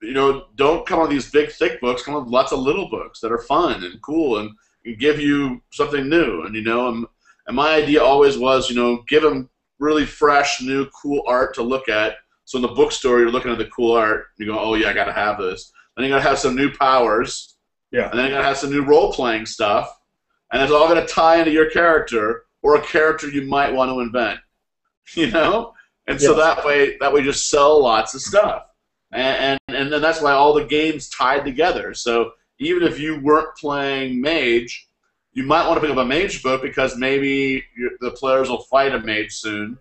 you know, don't come with these big thick books. Come with lots of little books that are fun and cool and, give you something new. And you know, and, and my idea always was, you know, give them really fresh, new, cool art to look at. So in the bookstore, you're looking at the cool art. You go, oh yeah, I got to have this then you got to have some new powers. Yeah. And then you got to have some new role playing stuff. And it's all going to tie into your character or a character you might want to invent. You know? And so that way, that way, just sell lots of stuff. And, and and then that's why all the games tied together. So even if you weren't playing Mage, you might want to pick up a Mage book because maybe the players will fight a Mage soon,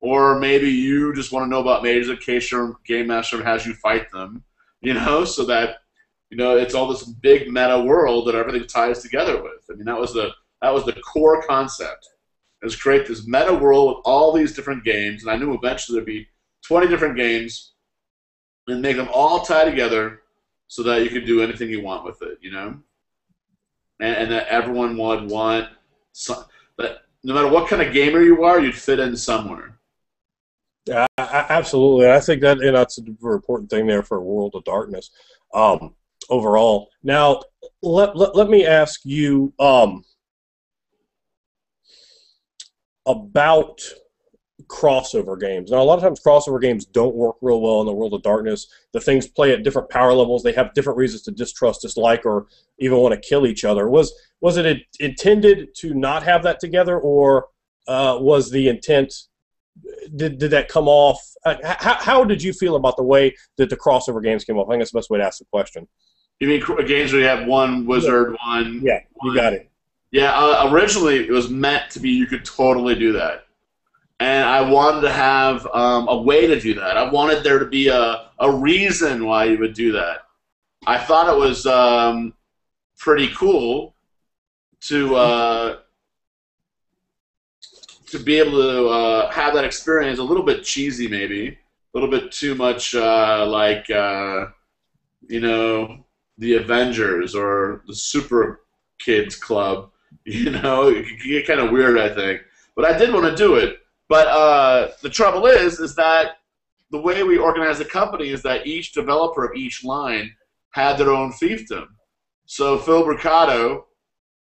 or maybe you just want to know about Mages in case your game master has you fight them you know, so that you know it's all this big meta world that everything ties together with. I mean, that was the that was the core concept. Is create this meta world with all these different games, and I knew eventually there'd be 20 different games, and make them all tie together so that you could do anything you want with it, you know, and, and that everyone would want some, that no matter what kind of gamer you are, you'd fit in somewhere. Yeah, absolutely. I think that and that's a very important thing there for a World of Darkness um, overall. Now, let, let, let me ask you um, about crossover games. Now, a lot of times crossover games don't work real well in the World of Darkness. The things play at different power levels. They have different reasons to distrust, dislike, or even want to kill each other. Was was it intended to not have that together, or uh, was the intent did, did that come off? Uh, how, how did you feel about the way that the crossover games came off? I think that's the best way to ask the question. You mean games where you have one wizard, one? Yeah, one. you got it. Yeah, uh, originally it was meant to be you could totally do that. And I wanted to have um, a way to do that. I wanted there to be a, a reason why you would do that. I thought it was um, pretty cool to uh, to be able to uh, have that experience a little bit cheesy maybe a little bit too much uh, like uh, you know the avengers or the super kids club you know it could get kind of weird i think. But i did want to do it. But uh, the trouble is is that the way we organize the company is that each developer of each line had their own fiefdom. So phil Brucato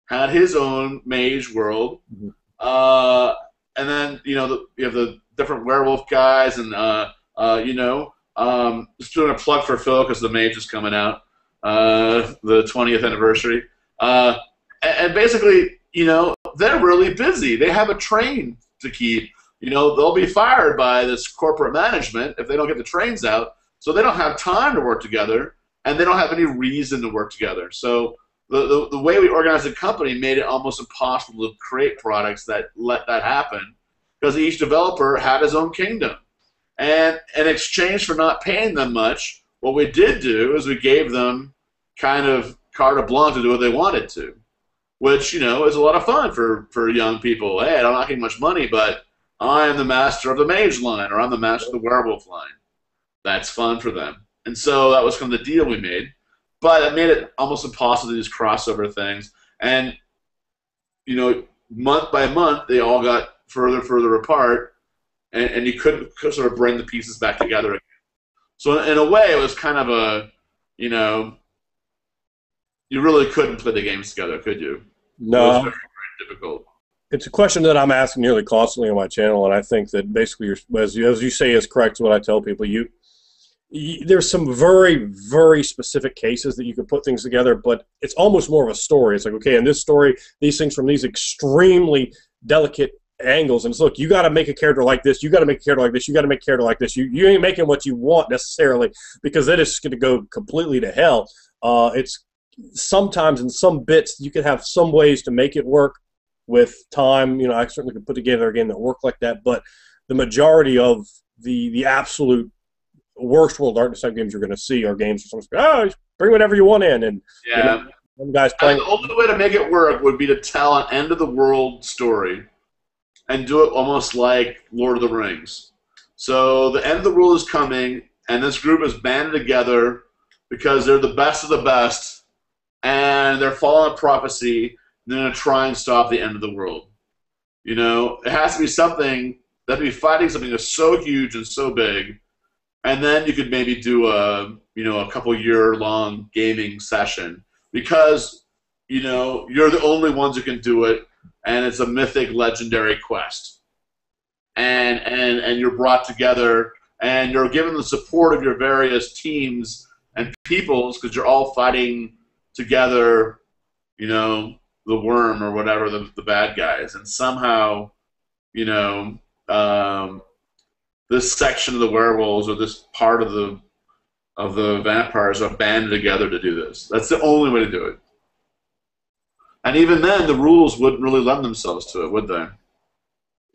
had his own mage world. Mm-hmm. Uh, and then you know the, you have the different werewolf guys, and uh, uh, you know, um, just doing a plug for Phil because the Mage is coming out, uh, the 20th anniversary, uh, and, basically, you know, they're really busy. They have a train to keep. You know, they'll be fired by this corporate management if they don't get the trains out. So they don't have time to work together, and they don't have any reason to work together. So the, the, the way we organized the company made it almost impossible to create products that let that happen because each developer had his own kingdom. And in exchange for not paying them much, what we did do is we gave them kind of carte blanche to do what they wanted to, which, you know, is a lot of fun for, for young people. Hey, I'm not getting much money, but I am the master of the mage line or I'm the master of the werewolf line. That's fun for them. And so that was kind of the deal we made but it made it almost impossible to do crossover things. And you know, month by month, they all got further, further apart, and, and you couldn't sort of bring the pieces back together again. So in a way, it was kind of a, you know, you really couldn't put the games together, could you? No. difficult. It's a question that I'm asking nearly constantly on my channel, and I think that basically, as you, as you say, is correct. What I tell people, you, you there's some very very specific cases that you could put things together, but it's almost more of a story. It's like okay, in this story, these things from these extremely delicate angles and it's look you got to make a character like this you got to make a character like this you got to make a character like this you, you ain't making what you want necessarily because that is going to go completely to hell uh, it's sometimes in some bits you could have some ways to make it work with time you know i certainly could put together a game that worked like that but the majority of the the absolute worst world darkness type games you're going to see are games where someone's going, oh bring whatever you want in and yeah you know, some guys playing the only way to make it work would be to tell an end of the world story and do it almost like Lord of the Rings. So the end of the world is coming, and this group is banded together because they're the best of the best, and they're following a prophecy. They're going to try and stop the end of the world. You know, it has to be something that be fighting something that's so huge and so big, and then you could maybe do a you know a couple year long gaming session because you know you're the only ones who can do it and it's a mythic legendary quest and and and you're brought together and you're given the support of your various teams and peoples because you're all fighting together you know the Wyrm or whatever the, the bad guys and somehow you know um, this section of the werewolves or this part of the of the vampires are banded together to do this that's the only way to do it and even then, the rules wouldn't really lend themselves to it, would they?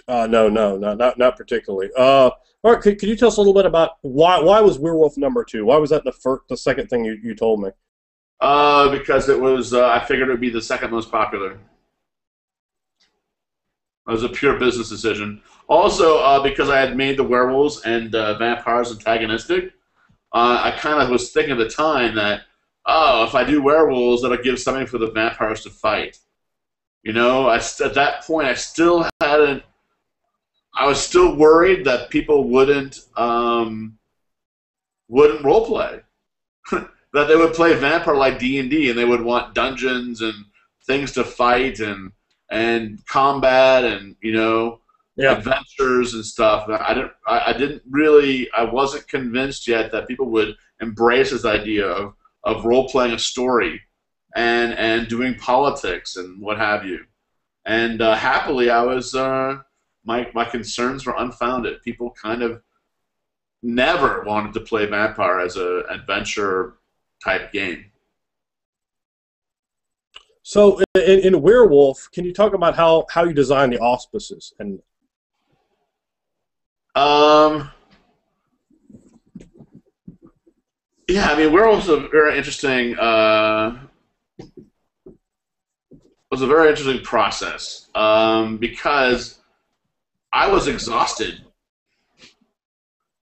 Uh, no, no, not not not particularly. Uh, all right, could, could you tell us a little bit about why why was Werewolf number two? Why was that the first, the second thing you, you told me? Uh, because it was. Uh, I figured it would be the second most popular. It was a pure business decision. Also, uh, because I had made the werewolves and uh, vampires antagonistic, uh, I kind of was thinking at the time that oh, if I do werewolves, that'll give something for the vampires to fight. You know, I, at that point, I still hadn't. I was still worried that people wouldn't um, wouldn't roleplay. that they would play vampire like D and D, and they would want dungeons and things to fight and and combat and you know yeah. adventures and stuff. I didn't. I, I didn't really. I wasn't convinced yet that people would embrace this idea of of role playing a story and and doing politics and what have you. And uh, happily, I was uh, my my concerns were unfounded. People kind of never wanted to play vampire as a adventure type game. So in, in Werewolf, can you talk about how how you design the auspices and? Um, Yeah, I mean, we're also very interesting. Uh, was a very interesting process um, because I was exhausted.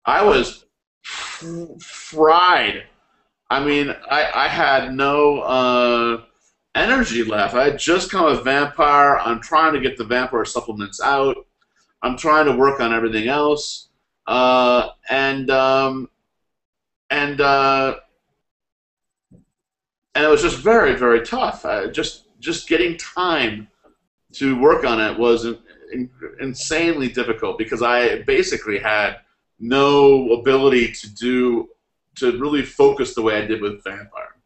I was fried. I mean, I, I had no uh, energy left. I had just come a vampire. I'm trying to get the vampire supplements out. I'm trying to work on everything else. Uh, and um, and uh, and it was just very very tough. Uh, just just getting time to work on it was in, insanely difficult because I basically had no ability to do to really focus the way I did with Vampire.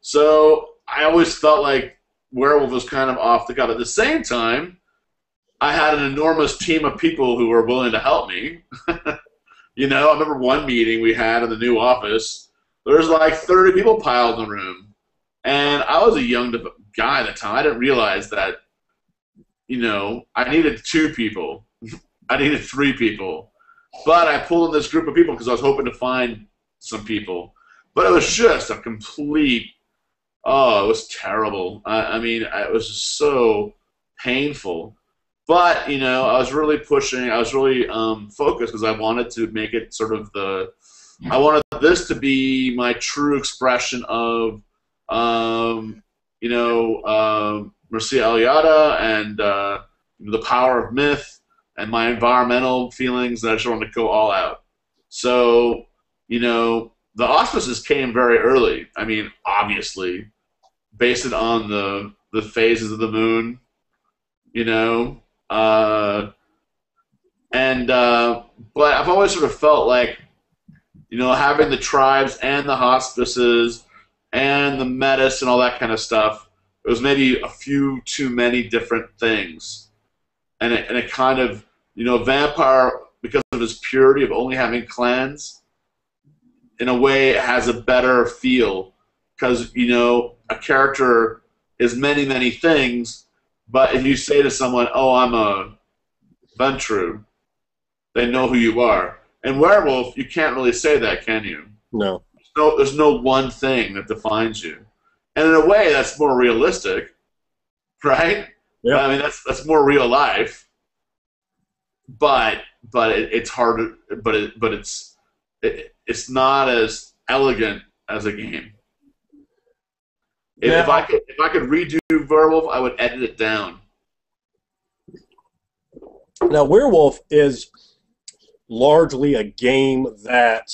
So I always felt like Werewolf was kind of off the cut. At the same time, I had an enormous team of people who were willing to help me. You know, I remember one meeting we had in the new office. There was like 30 people piled in the room. And I was a young guy at the time. I didn't realize that, you know, I needed two people. I needed three people. But I pulled in this group of people because I was hoping to find some people. But it was just a complete, oh, it was terrible. I, I mean, it was just so painful. But you know, I was really pushing. I was really um, focused because I wanted to make it sort of the. I wanted this to be my true expression of, um, you know, uh, Mircea Eliade and uh, the power of myth and my environmental feelings. And I just wanted to go all out. So, you know, the auspices came very early. I mean, obviously, based on the the phases of the moon you know. Uh, and uh, but I've always sort of felt like, you know, having the tribes and the auspices and the metis and all that kind of stuff, it was maybe a few too many different things, and it, and it kind of, you know, vampire because of his purity of only having clans. In a way, it has a better feel because you know a character is many many things, but if you say to someone, "Oh, I'm a Ventrue," they know who you are. And werewolf, you can't really say that, can you? No. There's no, there's no one thing that defines you, and in a way, that's more realistic, right? Yeah. I mean, that's that's more real life. But but it, it's harder. But it, but it's it, it's not as elegant as a game. If, if I could if I could redo Werewolf, I would edit it down. Now, Werewolf is largely a game that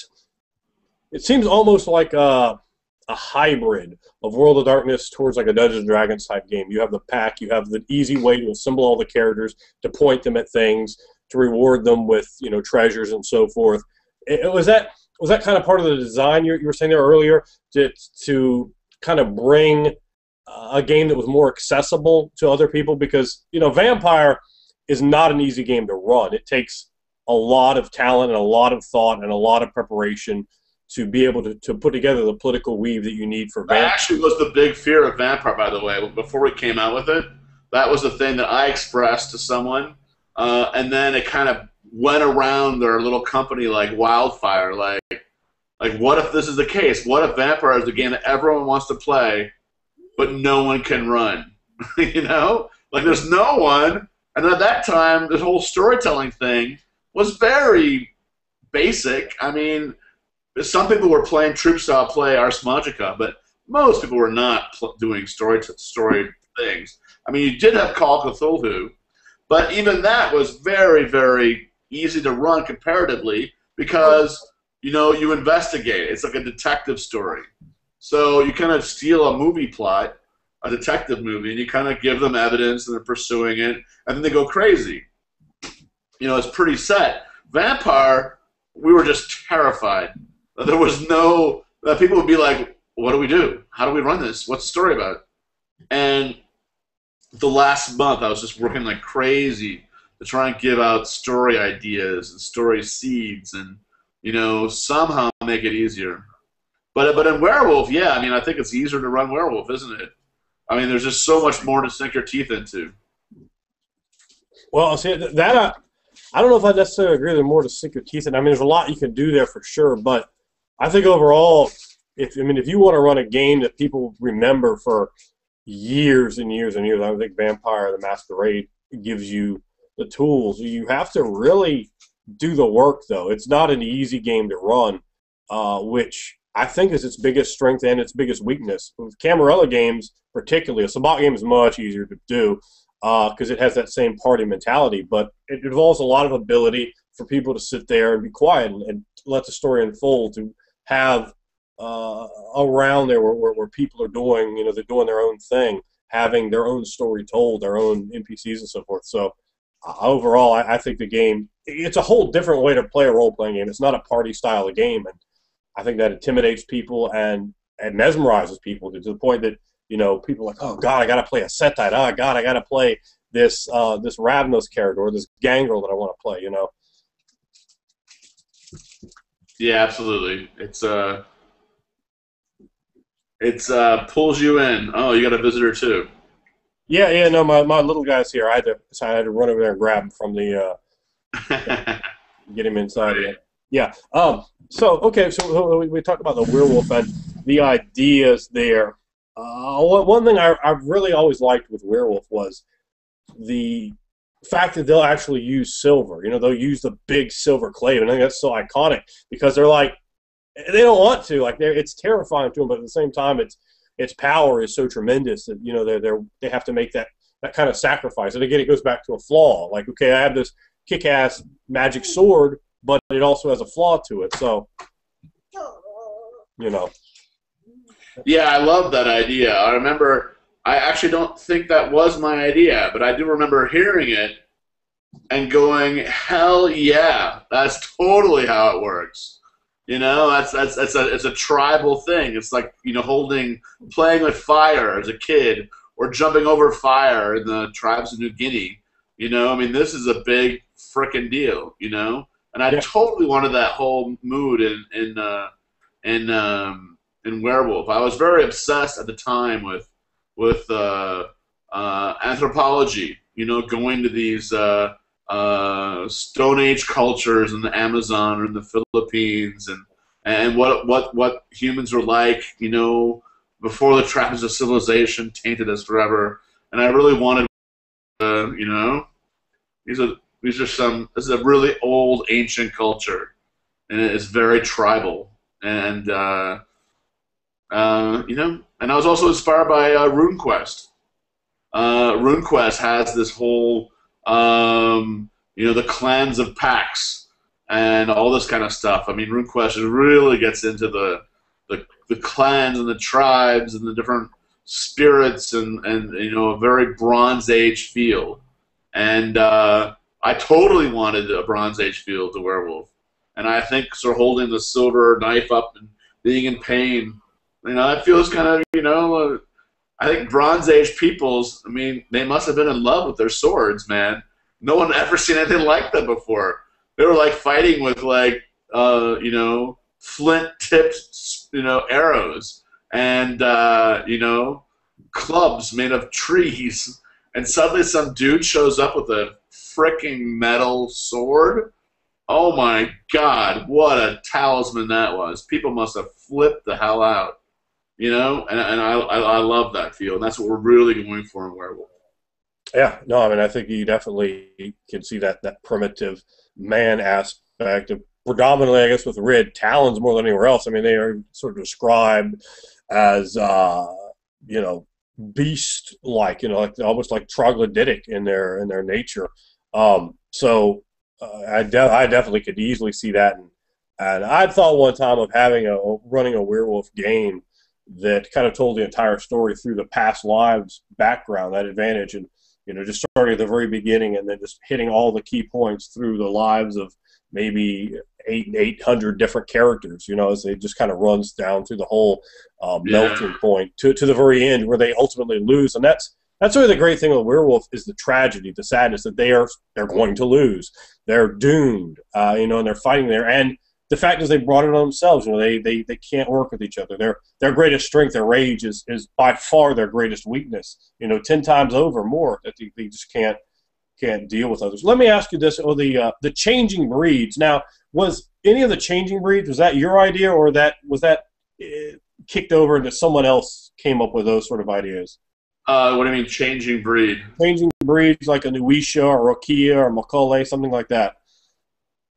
it seems almost like a, a hybrid of World of Darkness towards like a Dungeons and Dragons type game. You have the pack, you have the easy way to assemble all the characters, to point them at things, to reward them with you know treasures and so forth. It, was that was that kind of part of the design you, you were saying there earlier to to kind of bring a game that was more accessible to other people because you know Vampire is not an easy game to run. It takes a lot of talent and a lot of thought and a lot of preparation to be able to, to put together the political weave that you need for That Vampire. actually was the big fear of Vampire, by the way. Before we came out with it, that was the thing that I expressed to someone, uh, and then it kind of went around their little company like wildfire. Like, like what if this is the case? What if Vampire is the game that everyone wants to play, but no one can run? you know, like there's no one. And at that time, this whole storytelling thing was very basic. I mean, some people were playing troupe style play Ars Magica, but most people were not pl- doing story story things. I mean, you did have Call Cthulhu, but even that was very, very easy to run comparatively because you know you investigate. It's like a detective story, so you kind of steal a movie plot, a detective movie, and you kind of give them evidence, and they're pursuing it, and then they go crazy. You know, it's pretty set. Vampire, we were just terrified. There was no. Uh, people would be like, "What do we do? How do we run this? What's the story about?" And the last month, I was just working like crazy to try and give out story ideas and story seeds, and you know somehow make it easier. But but in Werewolf, yeah, I mean, I think it's easier to run Werewolf, isn't it? I mean, there's just so much more to sink your teeth into. Well, see that I, I don't know if I necessarily agree. There's more to sink your teeth in. I mean, there's a lot you can do there for sure, but I think overall, if I mean, if you want to run a game that people remember for years and years and years, I think Vampire: The Masquerade gives you the tools. You have to really do the work, though. It's not an easy game to run, uh, which I think is its biggest strength and its biggest weakness. With Camarilla games, particularly, a Sabbat game is much easier to do because uh, it has that same party mentality, but it involves a lot of ability for people to sit there and be quiet and, and let the story unfold. To have uh, around there where, where, where, people are doing, you know, they're doing their own thing, having their own story told, their own NPCs and so forth. So overall, I, I, think the game it's a whole different way to play a role playing game. It's not a party style of game, and I think that intimidates people and and mesmerizes people to, to the point that you know people like, oh God, I got to play a Setite. Oh God, I got to play this uh, this Ravnos character or this Gangrel that I want to play. You know. Yeah, absolutely. It's uh it's uh pulls you in. Oh, you got a visitor too. Yeah, yeah. No, my, my little guy's here. I had to so I had to run over there and grab him from the uh, get him inside. Yeah. Um. So okay. So we, we talked about the werewolf and the ideas there. Uh, one thing I, I've really always liked with werewolf was the fact that they'll actually use silver. You know, they'll use the big silver klaive, and I think that's so iconic because they're like they don't want to. Like it's terrifying to them, but at the same time, it's its power is so tremendous that you know they're, they're they have to make that that kind of sacrifice. And again, it goes back to a flaw. Like okay, I have this kick-ass magic sword, but it also has a flaw to it. So you know. Yeah, I love that idea. I remember I actually don't think that was my idea, but I do remember hearing it and going, "Hell yeah, that's totally how it works." You know, that's that's that's a it's a tribal thing. It's like you know holding playing with fire as a kid or jumping over fire in the tribes of New Guinea. You know, I mean, this is a big freaking deal. You know, and I yeah. totally wanted that whole mood in in uh, in um, in Werewolf. I was very obsessed at the time with with uh, uh, anthropology. You know, going to these uh, uh, Stone Age cultures in the Amazon or in the Philippines, and and what what what humans were like, you know, before the trappings of civilization tainted us forever. And I really wanted, uh, you know, these are these are some. This is a really old, ancient culture, and it is very tribal. And uh, uh, you know, and I was also inspired by uh, RuneQuest. Uh, RuneQuest has this whole um, you know, the clans of packs and all this kind of stuff. I mean, RuneQuest really gets into the, the the clans and the tribes and the different spirits and, and you know a very Bronze Age feel. And uh, I totally wanted a Bronze Age feel to Werewolf. And I think sort of holding the silver knife up and being in pain, you know, that feels kind of you know. I think Bronze Age peoples. I mean, they must have been in love with their swords, man no one ever seen anything like that before. They were like fighting with like uh, you know flint tipped you know arrows and uh, you know clubs made of trees, and suddenly some dude shows up with a freaking metal sword. Oh my god, what a talisman that was! People must have flipped the hell out, you know. And, and I, I, love that feel, and that's what we're really going for in Werewolf. Yeah, no, I mean, I think you definitely can see that that primitive man aspect of predominantly, I guess, with red talons more than anywhere else. I mean, they are sort of described as, uh, you know, beast-like, you know, like almost like troglodytic in their in their nature. Um, so uh, I, de- I definitely could easily see that, and, and I thought one time of having a running a werewolf game that kind of told the entire story through the past lives background, that advantage, and you know, just starting at the very beginning and then just hitting all the key points through the lives of maybe eight eight hundred different characters. You know, as it just kind of runs down through the whole yeah. melting point to to the very end where they ultimately lose, and that's that's really the great thing with werewolf is the tragedy, the sadness that they are they're going to lose, they're doomed, uh, you know, and they're fighting there, and the fact is they brought it on themselves. You know, they, they, they can't work with each other. Their their greatest strength, their rage, is is by far their greatest weakness. You know, ten times over more that they, they just can't can't deal with others. Let me ask you this: or oh, the uh, the changing breeds. Now, was any of the changing breeds was that your idea, or that was that uh, kicked over into someone else came up with those sort of ideas? Uh, what do you mean changing breed? Changing breeds like a Nuwisha or Rokea or Mokolé, something like that.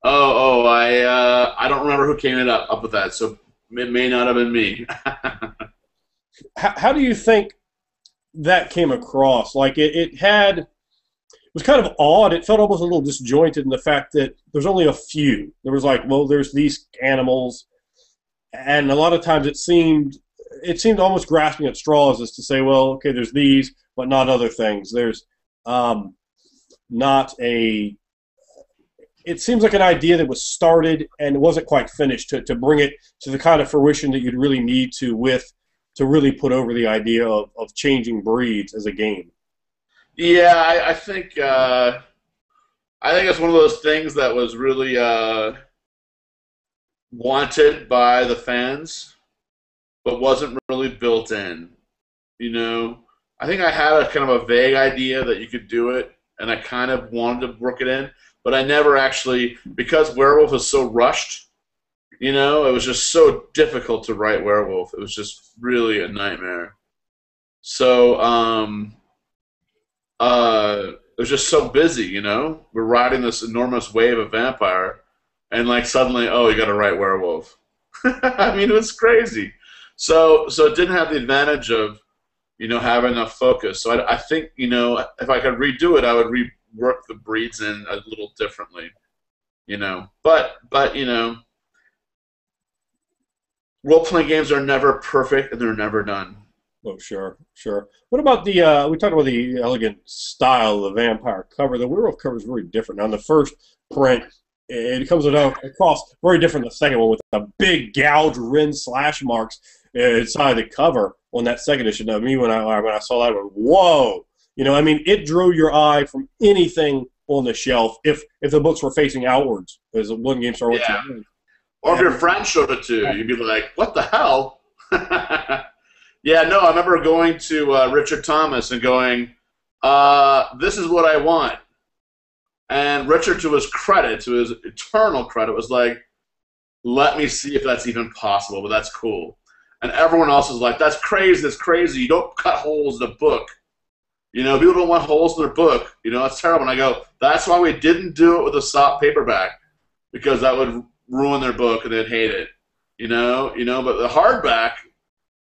Oh, oh, I uh, I don't remember who came it up up with that, so it may not have been me. how, how, do you think that came across? Like it, it had, it was kind of odd. It felt almost a little disjointed in the fact that there's only a few. There was like, well, there's these animals, and a lot of times it seemed it seemed almost grasping at straws as to say, well, okay, there's these, but not other things. There's um, not a it seems like an idea that was started and wasn't quite finished to, to bring it to the kind of fruition that you'd really need to with to really put over the idea of, of changing breeds as a game. Yeah, I, I think uh, I think it's one of those things that was really uh, wanted by the fans, but wasn't really built in. You know, I think I had a kind of a vague idea that you could do it, and I kind of wanted to work it in but I never actually because Werewolf was so rushed. You know, it was just so difficult to write Werewolf. It was just really a nightmare. So, um, uh, it was just so busy. You know, we're riding this enormous wave of vampire, and like suddenly, oh, you got to write Werewolf. I mean, it was crazy. So, so it didn't have the advantage of, you know, having enough focus. So I, I think, you know, if I could redo it, I would re work the breeds in a little differently, you know. But but you know, role playing games are never perfect and they're never done. Oh, sure, sure. What about the? Uh, we talked about the elegant style of the vampire cover. The werewolf cover is very different. Now, the first print, it comes across very different than the second one with the big gouge, rin slash marks inside the cover on that second issue. Now, me when I when I saw that, went, "Whoa!" You know, I mean, it drew your eye from anything on the shelf if if the books were facing outwards, as one game star yeah. Or if your friend showed it to you, you'd be like, "What the hell?" yeah, no, I remember going to uh, Richard Thomas and going, uh, "This is what I want," and Richard, to his credit, to his eternal credit, was like, "Let me see if that's even possible." But that's cool. And everyone else is like, "That's crazy! That's crazy! You don't cut holes in a book." You know, people don't want holes in their book. You know, that's terrible. And I go, that's why we didn't do it with a soft paperback, because that would ruin their book and they'd hate it. You know, you know. But the hardback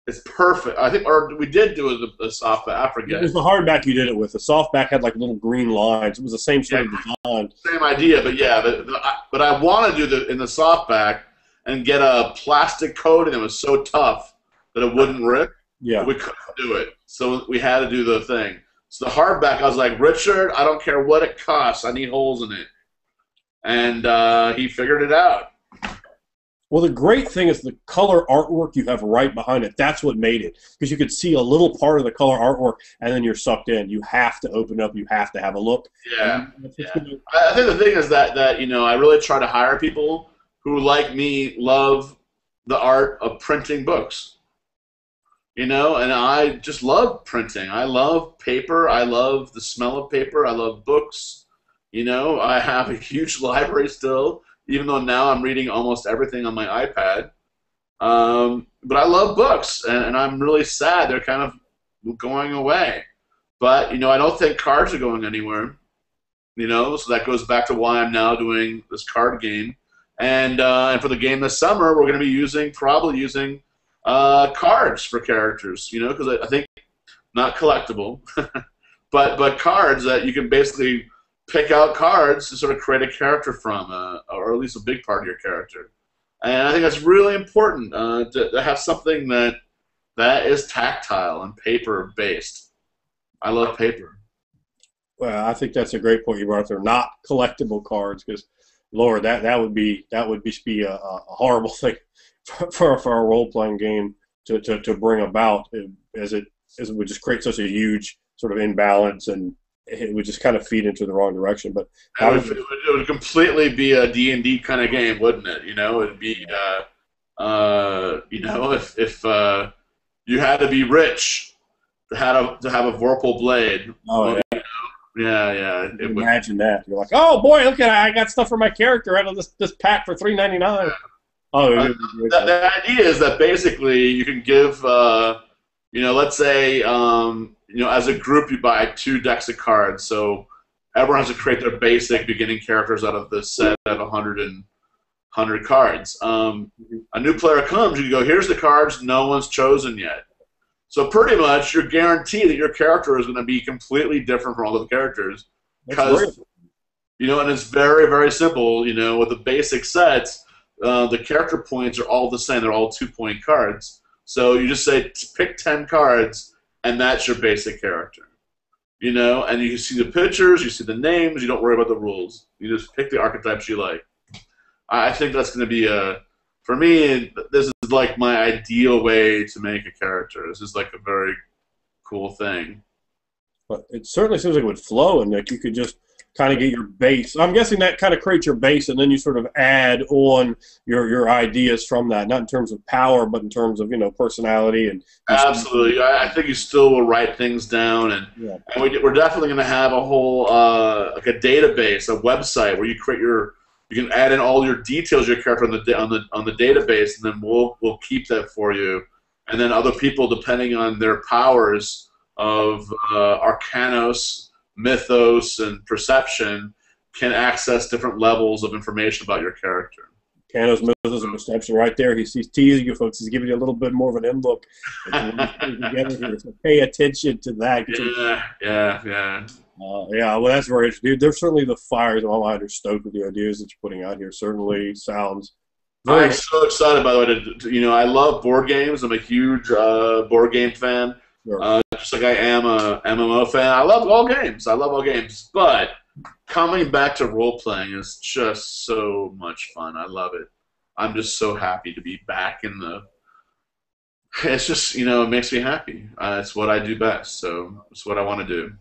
is perfect. I think, or we did do it the, the softback. I forget. It was the hardback you did it with. The softback had like little green lines. It was the same sort yeah, of design. Same idea, but yeah. But but I want to do the in the softback and get a plastic coating that was so tough that it wouldn't rip. Yeah. We couldn't do it, so we had to do the thing. So the hardback, I was like, Richard, I don't care what it costs. I need holes in it. And uh, he figured it out. Well, the great thing is the color artwork you have right behind it. That's what made it. Because you could see a little part of the color artwork, and then you're sucked in. You have to open up. You have to have a look. Yeah. yeah. I think the thing is that, that, you know, I really try to hire people who, like me, love the art of printing books you know and i just love printing. I love paper. I love the smell of paper. I love books. You know i have a huge library still even though now i'm reading almost everything on my ipad. Um, but i love books and, and i'm really sad they're kind of going away. But you know i don't think cards are going anywhere you know so that goes back to why i'm now doing this card game. And uh, and for the game this summer we're going to be using probably using uh, cards for characters, you know, because I, I, think not collectible, but but cards that you can basically pick out cards to sort of create a character from, uh, or at least a big part of your character. And I think that's really important uh, to, to have something that that is tactile and paper based. I love paper. Well, I think that's a great point you brought up. They're not collectible cards because, Lord, that, that would be that would be, a, a horrible thing for, for a role playing game to, to, to bring about as it as it would just create such a huge sort of imbalance and it would just kind of feed into the wrong direction. But it would, it would, completely be a D and D kind of game, wouldn't it? You know, it'd be uh, uh, you know if if uh, you had to be rich to have a to have a Vorpal blade. Oh yeah. You know, yeah, yeah. Imagine would. that. You're like, oh boy, look at I got stuff for my character out of this this pack for three ninety nine. Oh, uh, the, the, idea is that basically you can give, uh, you know, let's say, um, you know, as a group you buy two decks of cards, so everyone has to create their basic beginning characters out of this set of 100 and 100 cards. Um, a new player comes, you go, here's the cards no one's chosen yet. So pretty much you're guaranteed that your character is going to be completely different from all the characters because you know, and it's very very simple. You know, with the basic sets uh, the character points are all the same. They're all two point cards. So you just say pick ten cards, and that's your basic character. You know, and you see the pictures, you see the names. You don't worry about the rules. You just pick the archetypes you like. I think that's going to be a for me. This is like my ideal way to make a character. This is like a very cool thing. But it certainly seems like it would flow, and like you could just kind of get your base. I'm guessing that kind of creates your base, and then you sort of add on your your ideas from that, not in terms of power, but in terms of you know personality and. Absolutely, I think you still will write things down, and, yeah. and we, are definitely going to have a whole uh, like a database, a website where you create your. You can add in all your details, your character on the on the on the database, and then we'll we'll keep that for you. And then other people, depending on their powers of uh, Arcanos, mythos and perception can access different levels of information about your character. Cano's mythos and perception right there. He's, he's teasing you folks. He's giving you a little bit more of an in look. so pay attention to that. Yeah, yeah, yeah. Uh, yeah, well, that's very interesting. Dude, there's certainly the fires my mind are stoked with the ideas that you're putting out here. Certainly sounds I'm so excited, by the way. To, to, you know, I love board games. I'm a huge uh, board game fan. Sure. Uh, just like I am a MMO fan. I love all games. I love all games. But coming back to role playing is just so much fun. I love it. I'm just so happy to be back in the. It's just you know it makes me happy. Uh, it's what I do best, so it's what I want to do.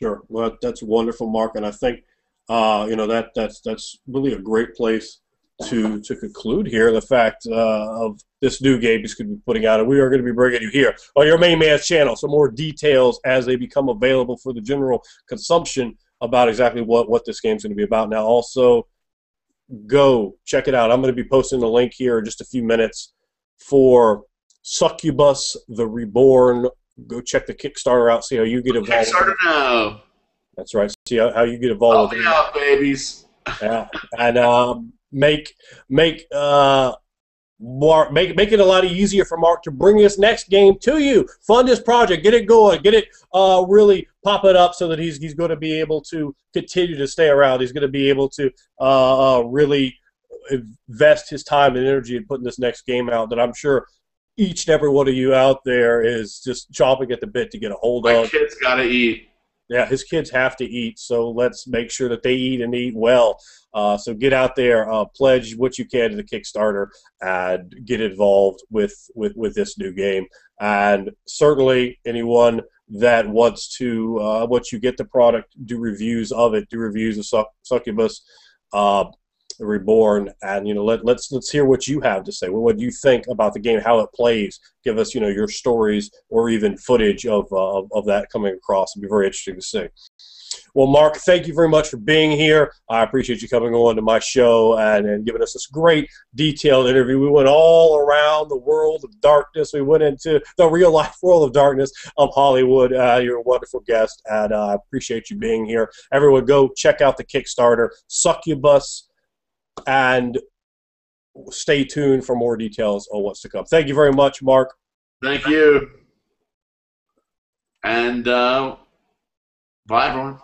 Sure. Well, that's wonderful, Mark, and I think uh, you know that that's that's really a great place to to conclude here. The fact uh, of this new game he's going to be putting out, and we are going to be bringing you here on your main man's channel some more details as they become available for the general consumption about exactly what what this game is going to be about. Now, also go check it out. I'm going to be posting the link here in just a few minutes for Succubus the Reborn. Go check the Kickstarter out. See how you get involved. Kickstarter now. That's right. See how, how you get involved. Help me out, babies. yeah, and um, make make uh, Mark make make it a lot easier for Mark to bring this next game to you. Fund this project, get it going, get it uh, really pop it up so that he's he's going to be able to continue to stay around. He's going to be able to uh, uh, really invest his time and energy in putting this next game out. That I'm sure each and every one of you out there is just chomping at the bit to get a hold My of. My kids got to eat. Yeah, his kids have to eat, so let's make sure that they eat and eat well. Uh, so get out there, uh, pledge what you can to the Kickstarter, and get involved with, with, with this new game. And certainly, anyone that wants to, uh, once you get the product, do reviews of it, do reviews of Suc- Succubus. Uh, Reborn, and you know let let's let's hear what you have to say. What, what do you think about the game? How it plays? Give us you know your stories or even footage of uh, of, of that coming across. It'd be very interesting to see. Well, Mark, thank you very much for being here. I appreciate you coming on to my show and, and giving us this great detailed interview. We went all around the world of darkness. We went into the real life world of darkness of Hollywood. Uh, you're a wonderful guest, and uh, I appreciate you being here. Everyone, go check out the Kickstarter, Succubus and stay tuned for more details on what's to come. Thank you very much, Mark. Thank you. And uh, bye, everyone.